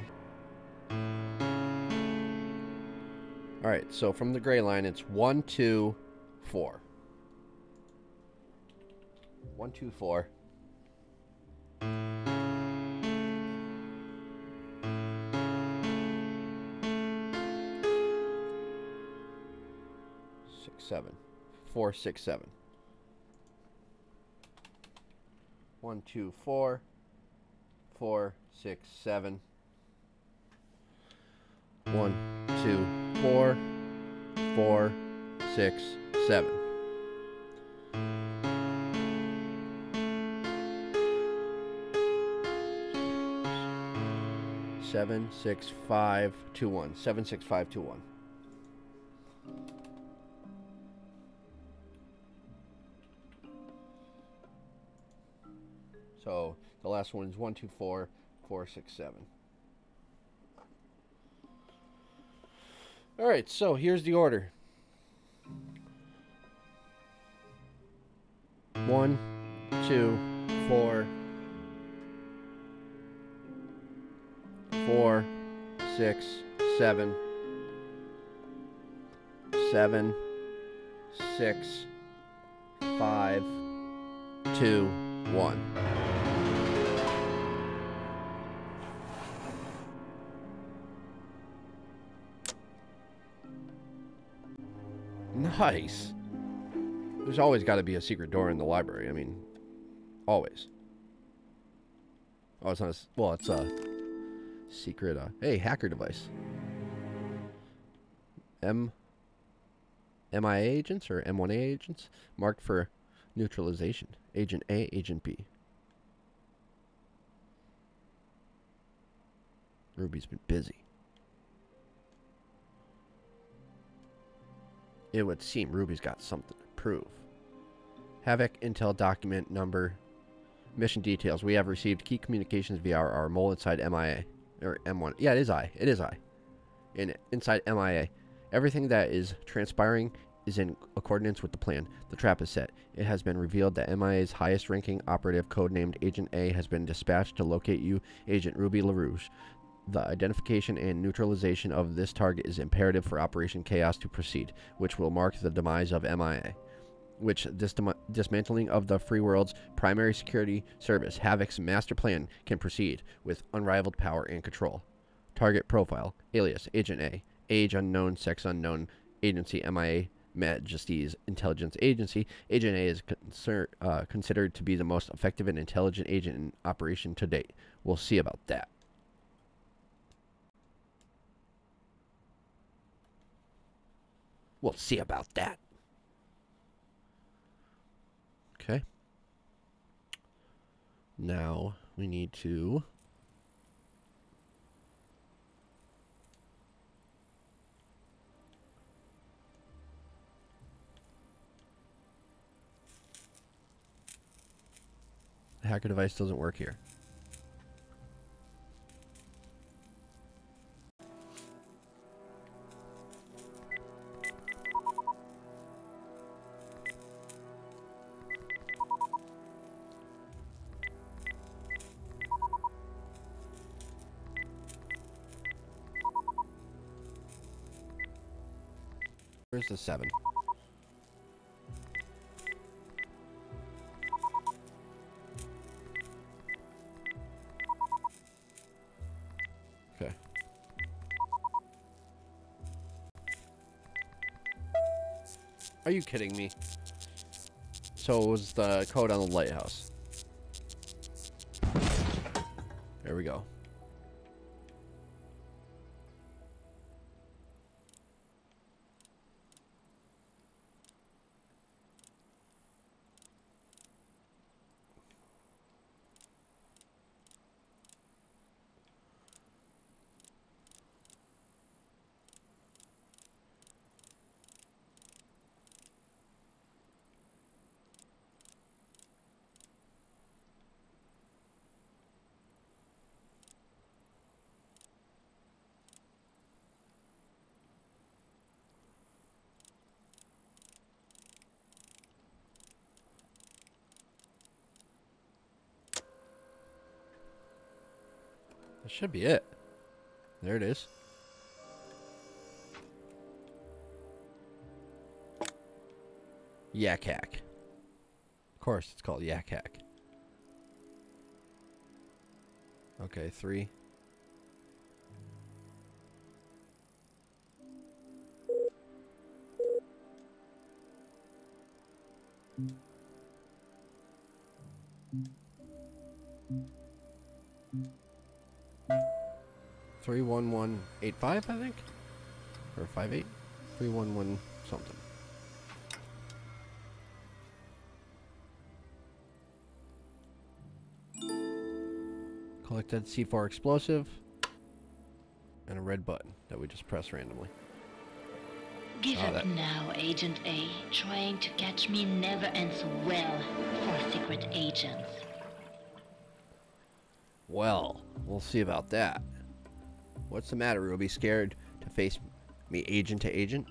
All right, so from the gray line, it's one, two, four. One, two, four. Six, seven. Four, six, seven. One, two, four. Four, six, seven. One, two, four, four, six, seven. Seven, six, five, two, one. Seven, six, five, two, one. So the last one is one, two, four, four, six, seven. All right, so here's the order. One, two, four, four, six, seven, seven, six, five, two, one. Nice. There's always got to be a secret door in the library. I mean, always. Oh, it's not. A, well, it's a secret. Uh, hey, hacker device. M. MIA agents or M1A agents marked for neutralization. Agent A, Agent B. Ruby's been busy. It would seem Ruby's got something to prove. Havoc Intel document number mission details. We have received key communications via our, mole inside MIA or M1. Yeah, it is I. It is I. In inside MIA, everything that is transpiring is in accordance with the plan. The trap is set. It has been revealed that MIA's highest-ranking operative, codenamed Agent A, has been dispatched to locate you, Agent Ruby La Rouge. The identification and neutralization of this target is imperative for Operation Chaos to proceed, which will mark the demise of MIA. Which dem- dismantling of the free world's primary security service, Havoc's master plan, can proceed with unrivaled power and control. Target profile: alias Agent A, age unknown, sex unknown, agency MIA, Majesty's Intelligence Agency. Agent A is uh, considered to be the most effective and intelligent agent in operation to date. We'll see about that. We'll see about that. Okay. Now we need to. The hacker device doesn't work here. Where's the seven? Okay. Are you kidding me? So it was the code on the lighthouse. Should be it. There it is. Yak Hack. Of course, it's called Yak Hack. Okay, three. Three one one eight five, I think, or five eight, three one one something. Collected C4 explosive and a red button that we just press randomly. Give Oh, up that- now, Agent A. Trying to catch me never ends well for secret agents. Well, we'll see about that. What's the matter, Ruby? Scared to face me agent to agent?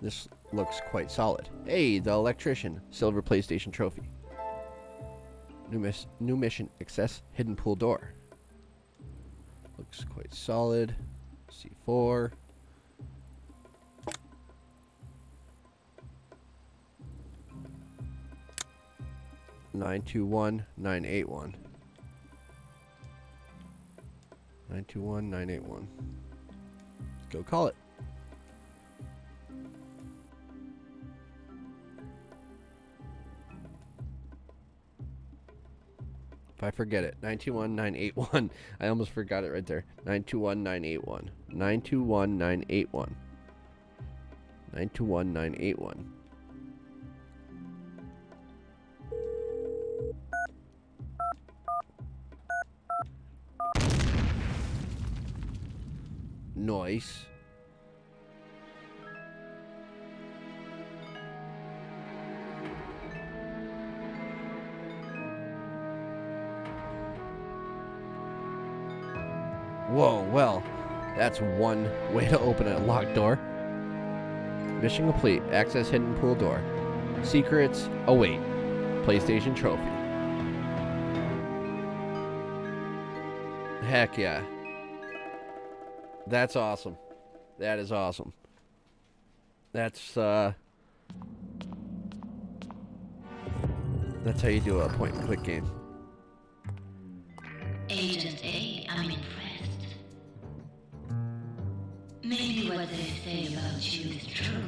This looks quite solid. Hey, the electrician. Silver PlayStation trophy. New, miss new mission. Access hidden pool door. Looks quite solid. C4. Nine two one nine eight one. 921 981. Let's go call it. If I forget it, 921 981. <laughs> I almost forgot it right there. 921 981. 921 981. 921 981. Noise. Whoa, well, that's one way to open a locked door. Mission complete. Access hidden pool door. Secrets await. PlayStation trophy. Heck yeah. That's awesome. That is awesome. That's uh That's how you do a point and click game. Agent A, I'm impressed. Maybe what they say about you is true,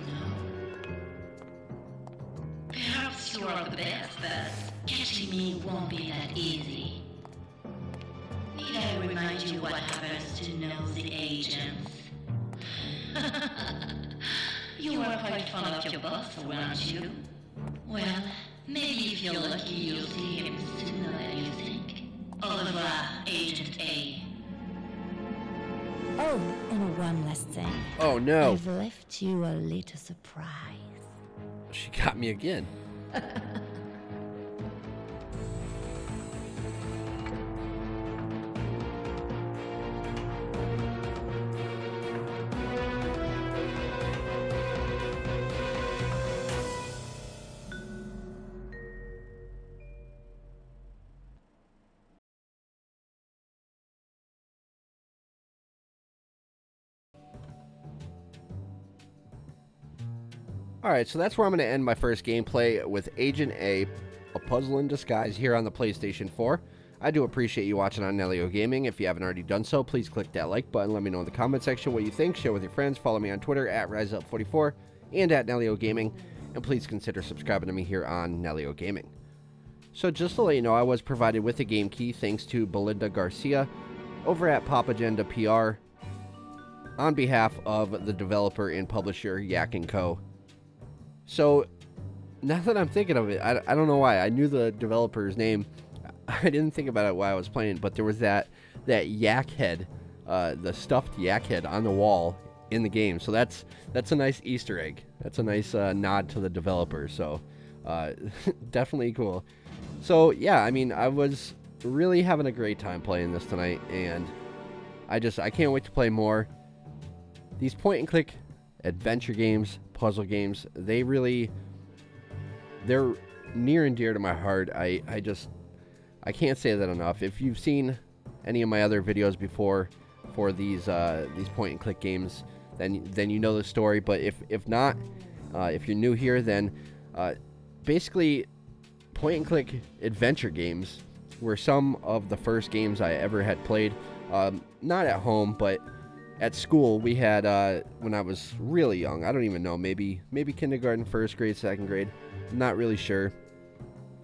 quite fond of your boss, aren't you? Well, maybe if you're lucky, you'll see him sooner than you think. Au revoir, Agent A. Oh, and one last thing. Oh no. I've left you a little surprise. She got me again. <laughs> Alright, so that's where I'm going to end my first gameplay with Agent A, a puzzle in disguise here on the PlayStation 4. I do appreciate you watching on Nalyo Gaming. If you haven't already done so, please click that like button. Let me know in the comment section what you think. Share with your friends. Follow me on Twitter at RiseUp44 and at Nalyo Gaming. and please consider subscribing to me here on Nalyo Gaming. So just to let you know, I was provided with a game key thanks to Belinda Garcia over at Pop Agenda PR on behalf of the developer and publisher Yak & Co. So now that I'm thinking of it, I, I don't know why. I knew the developer's name. <laughs> I didn't think about it while I was playing, but there was that that yak head, uh, the stuffed yak head on the wall in the game. So that's that's a nice Easter egg. That's a nice uh, nod to the developer. So uh, <laughs> definitely cool. So yeah, I mean, I was really having a great time playing this tonight, and I just I can't wait to play more. These point and click adventure games, puzzle games, they really they're near and dear to my heart. I I just I can't say that enough. If you've seen any of my other videos before for these uh, these point and click games, then then you know the story. But if if not, uh, if you're new here, then uh, basically point and click adventure games were some of the first games I ever had played. Um, not at home, but at school we had uh, when I was really young. I don't even know, maybe maybe kindergarten, first grade, second grade. I'm not really sure.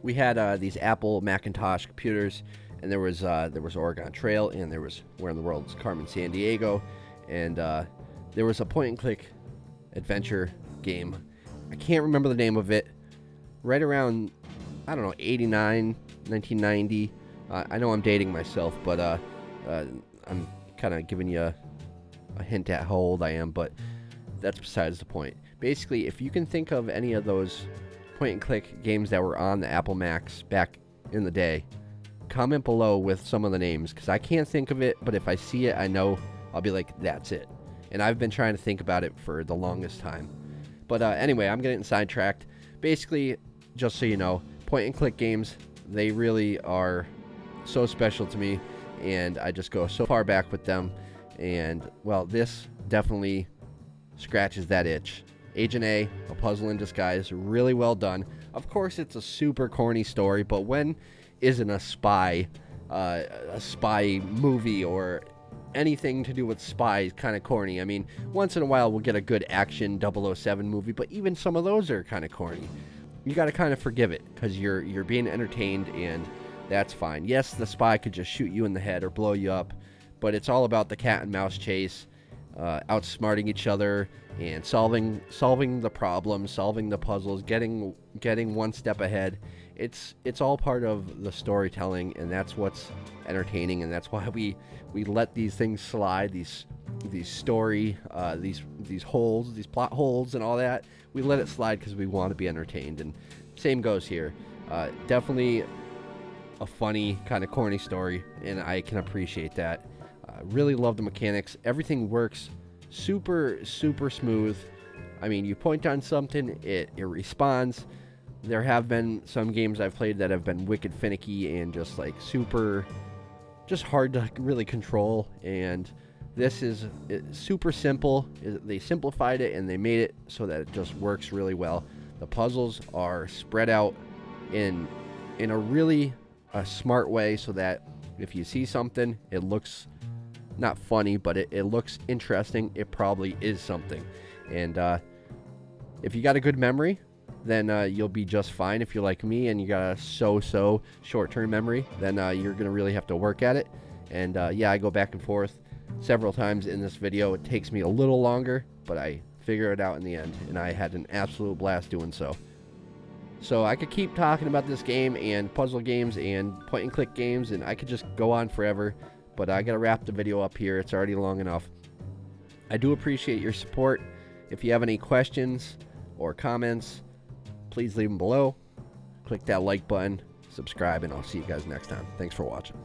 We had uh, these Apple Macintosh computers, and there was uh, there was Oregon Trail, and there was Where in the World is Carmen Sandiego, and uh, there was a point and click adventure game. I can't remember the name of it. Right around, I don't know, 89, 1990. Uh, I know I'm dating myself, but uh, I'm kind of giving you a, hint at how old I am, but that's besides the point. Basically, if you can think of any of those point and click games that were on the Apple Macs back in the day, comment below with some of the names because I can't think of it, but if I see it, I know I'll be like, that's it. And I've been trying to think about it for the longest time. But uh, anyway, I'm getting sidetracked. Basically, just so you know, point and click games, they really are so special to me, and I just go so far back with them. And well, this definitely scratches that itch. Agent A, a puzzle in disguise, really well done. Of course, it's a super corny story, but when isn't a spy, uh, a spy movie or anything to do with spies kind of corny? I mean, once in a while we'll get a good action 007 movie, but even some of those are kind of corny. You got to kind of forgive it because you're you're being entertained and that's fine. Yes, the spy could just shoot you in the head or blow you up, but it's all about the cat and mouse chase, uh, outsmarting each other and solving solving the problems, solving the puzzles, getting getting one step ahead. It's it's all part of the storytelling, and that's what's entertaining, and that's <laughs> why we we let these things slide. These these story, uh, these these holes, these plot holes, and all that. We let it slide because we want to be entertained, and same goes here. Uh, definitely a funny kind of corny story, and I can appreciate that. Really love the mechanics. Everything works super super smooth. I mean, you point on something, it it responds. There have been some games I've played that have been wicked finicky and just like super, just hard to really control. And this is super simple. They simplified it and they made it so that it just works really well. The puzzles are spread out in in a really a smart way so that if you see something, it looks not funny, but it, it looks interesting. It probably is something. And uh, if you got a good memory, then uh, you'll be just fine. If you're like me and you got a so-so short-term memory, then uh, you're going to really have to work at it. And uh, yeah, I go back and forth several times in this video. It takes me a little longer, but I figure it out in the end. And I had an absolute blast doing so. So I could keep talking about this game and puzzle games and point and click games, and I could just go on forever. But I gotta wrap the video up here. It's already long enough. I do appreciate your support. If you have any questions or comments, please leave them below. Click that like button, subscribe, and I'll see you guys next time. Thanks for watching.